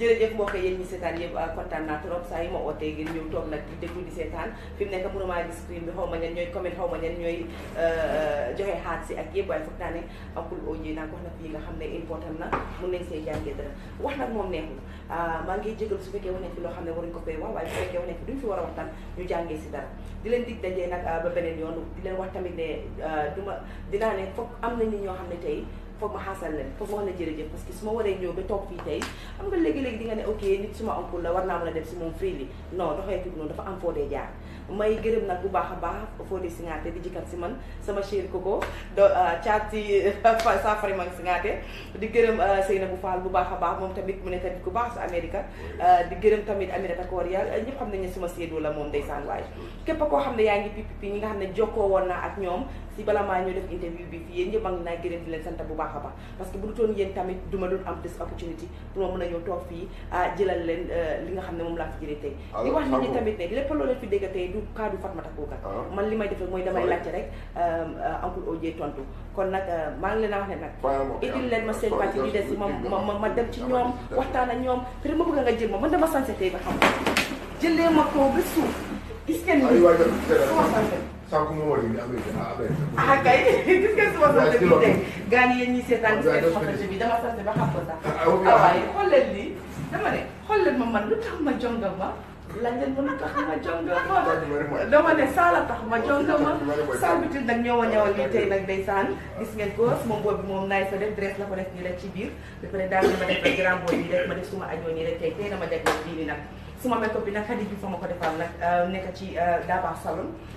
Speaker 1: jërëjëf mbokk yéen ñi seetaan yëpp ah, kontaan naa trop saa yi ma ootee ngir ñëw toog nag di déglu di seetaan fi mu nekk mënumaa gis screen bi xaw ma ñan ñooy comment xaw ma ñan ñooy ah, joxe xaat si ak yëpp waaye foog naa ne akul oje naa ko wax nag yi nga xam ne important na mun nañ see jàngee dara wax nag moom neexul ah, maa ngi jégal su fekkee wax nañ fi loo xam ne waruñ ko fee wax waaye su fekkee wax nañ fi duñ fi war a waxtaan ñu jàngee si dara di leen dig dajee nag ah, ba beneen yoon di leen wax tamit ne ah, du ma dinaa ne foog am na nit ñoo xam ne tey foog ma xaasal leen foog ma wax la jërëjëf parce que su ma waree ñëw ba toog fii tey xam nga léegi-léegi di nga ne ok nit su ma am pour la war naa mën a dem si moom fii li non doxee tudd noonu dafa am foo dee jaar may gërëm nag bu baax a baax Fodé Singate di jikkat si man sama chéri koko do euh, caati sa fari man Singate di gërëm euh, Seyna bu Faal bu baax a baax moom tamit mu ne tamit ku baax sa Amérique euh, di gërëm tamit Aminata Koor yàlla ñëpp xam nañu ne suma séedoo la moom ndeysaan waaye képp koo xam ne yaa ngi pipi pi ñi nga xam ne jokkoo woon naa ak ñoom si bala maa ñoo def interview bi fii yéen ñëpp maa ngi naa gërëm di leen sant bu baax a baax parce que bu du toon yéen tamit du ma doon am this opportunity pour ma mën a ñëw toog fii ah, jëlal leen li nga xam ne moom laa fi jëlee tey di wax nit ñi tamit ne lépp loo leen fi dégg tey du kaddu Fatmata Kooka ah. man li may def mooy damay laajte rek euh, euh, Uncle OJ tontu kon nag euh, maa ngi leen a wax ne nag idil leen ma seen parti di des ma ma ma dem ci ñoom waxtaan ak ñoom te dama bëgg nga jël ma man dama sañse tey ba xam jëlee ma kaw ba suuf gis ngeen ni sama sañse
Speaker 2: sànq moom war nañu amee
Speaker 1: ah kay gis ngeen sama sañse bi tey gaa ñi yéen ñi seetaan gis ngeen sama sañse bi dama sañse ba xam ko sax ah, ah, ah waaye xool leen lii dama ne xool leen ma man lu tax ma jonga ma laaj leen ma lu tax ma jonga ma dama ne saala tax ma jonga ma saal bi tamit nag ñoo ma ñëwal lii tey nag ndeysaan gis ngeen ko sama mbool bi moom naay sa def dress la ko def nii rek ci biir ba pare daal di ma def rek grand boy nii rek ma def suma ajoo nii rek tey tey dama jagleel lii nii nag suma makeup bi nag Khady Diouf ma ko defal nag nekk ci Daba Salon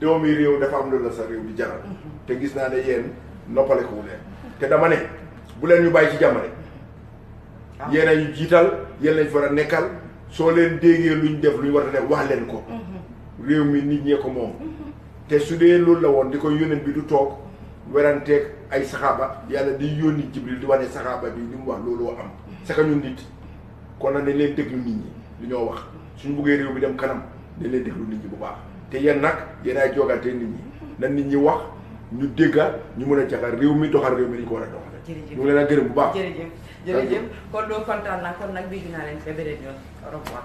Speaker 2: doomi réew dafa am loolu la sa réew di jaral te gis naa ne yéen noppale ko wu leen te dama ne bu leen ñu bàyyi ci jàmm rek
Speaker 1: ah.
Speaker 2: yéen a ñu jiital yéen lañ war a nekkal soo leen déggee luñ def luñ war a def wax leen ko mhm. réew mi nit ñee ko moom mhm. te su dee loolu la woon di ko yónent bi du toog weranteeg ay saxaaba yàlla di yónni jibril di wane saxaaba bi li mu wax looloo am saka ñun nit kon nag dañ leen déglu nit ñi li ñoo wax suñu buggee réew bi dem kanam dañ leen déglu nit ñi bu baax te yéen nag yéen ay joogante nit ñi na nit ñi wax ñu dégga ñu mën a jaxal réew mi doxal réew mi dañu ko war a
Speaker 1: doxal
Speaker 2: ñu ngi leen a gërëm bu baax
Speaker 1: jërëjëf jërëjëf kon doo kontaan naa kon nag bii dinaa leen fee beneen yoon au revoir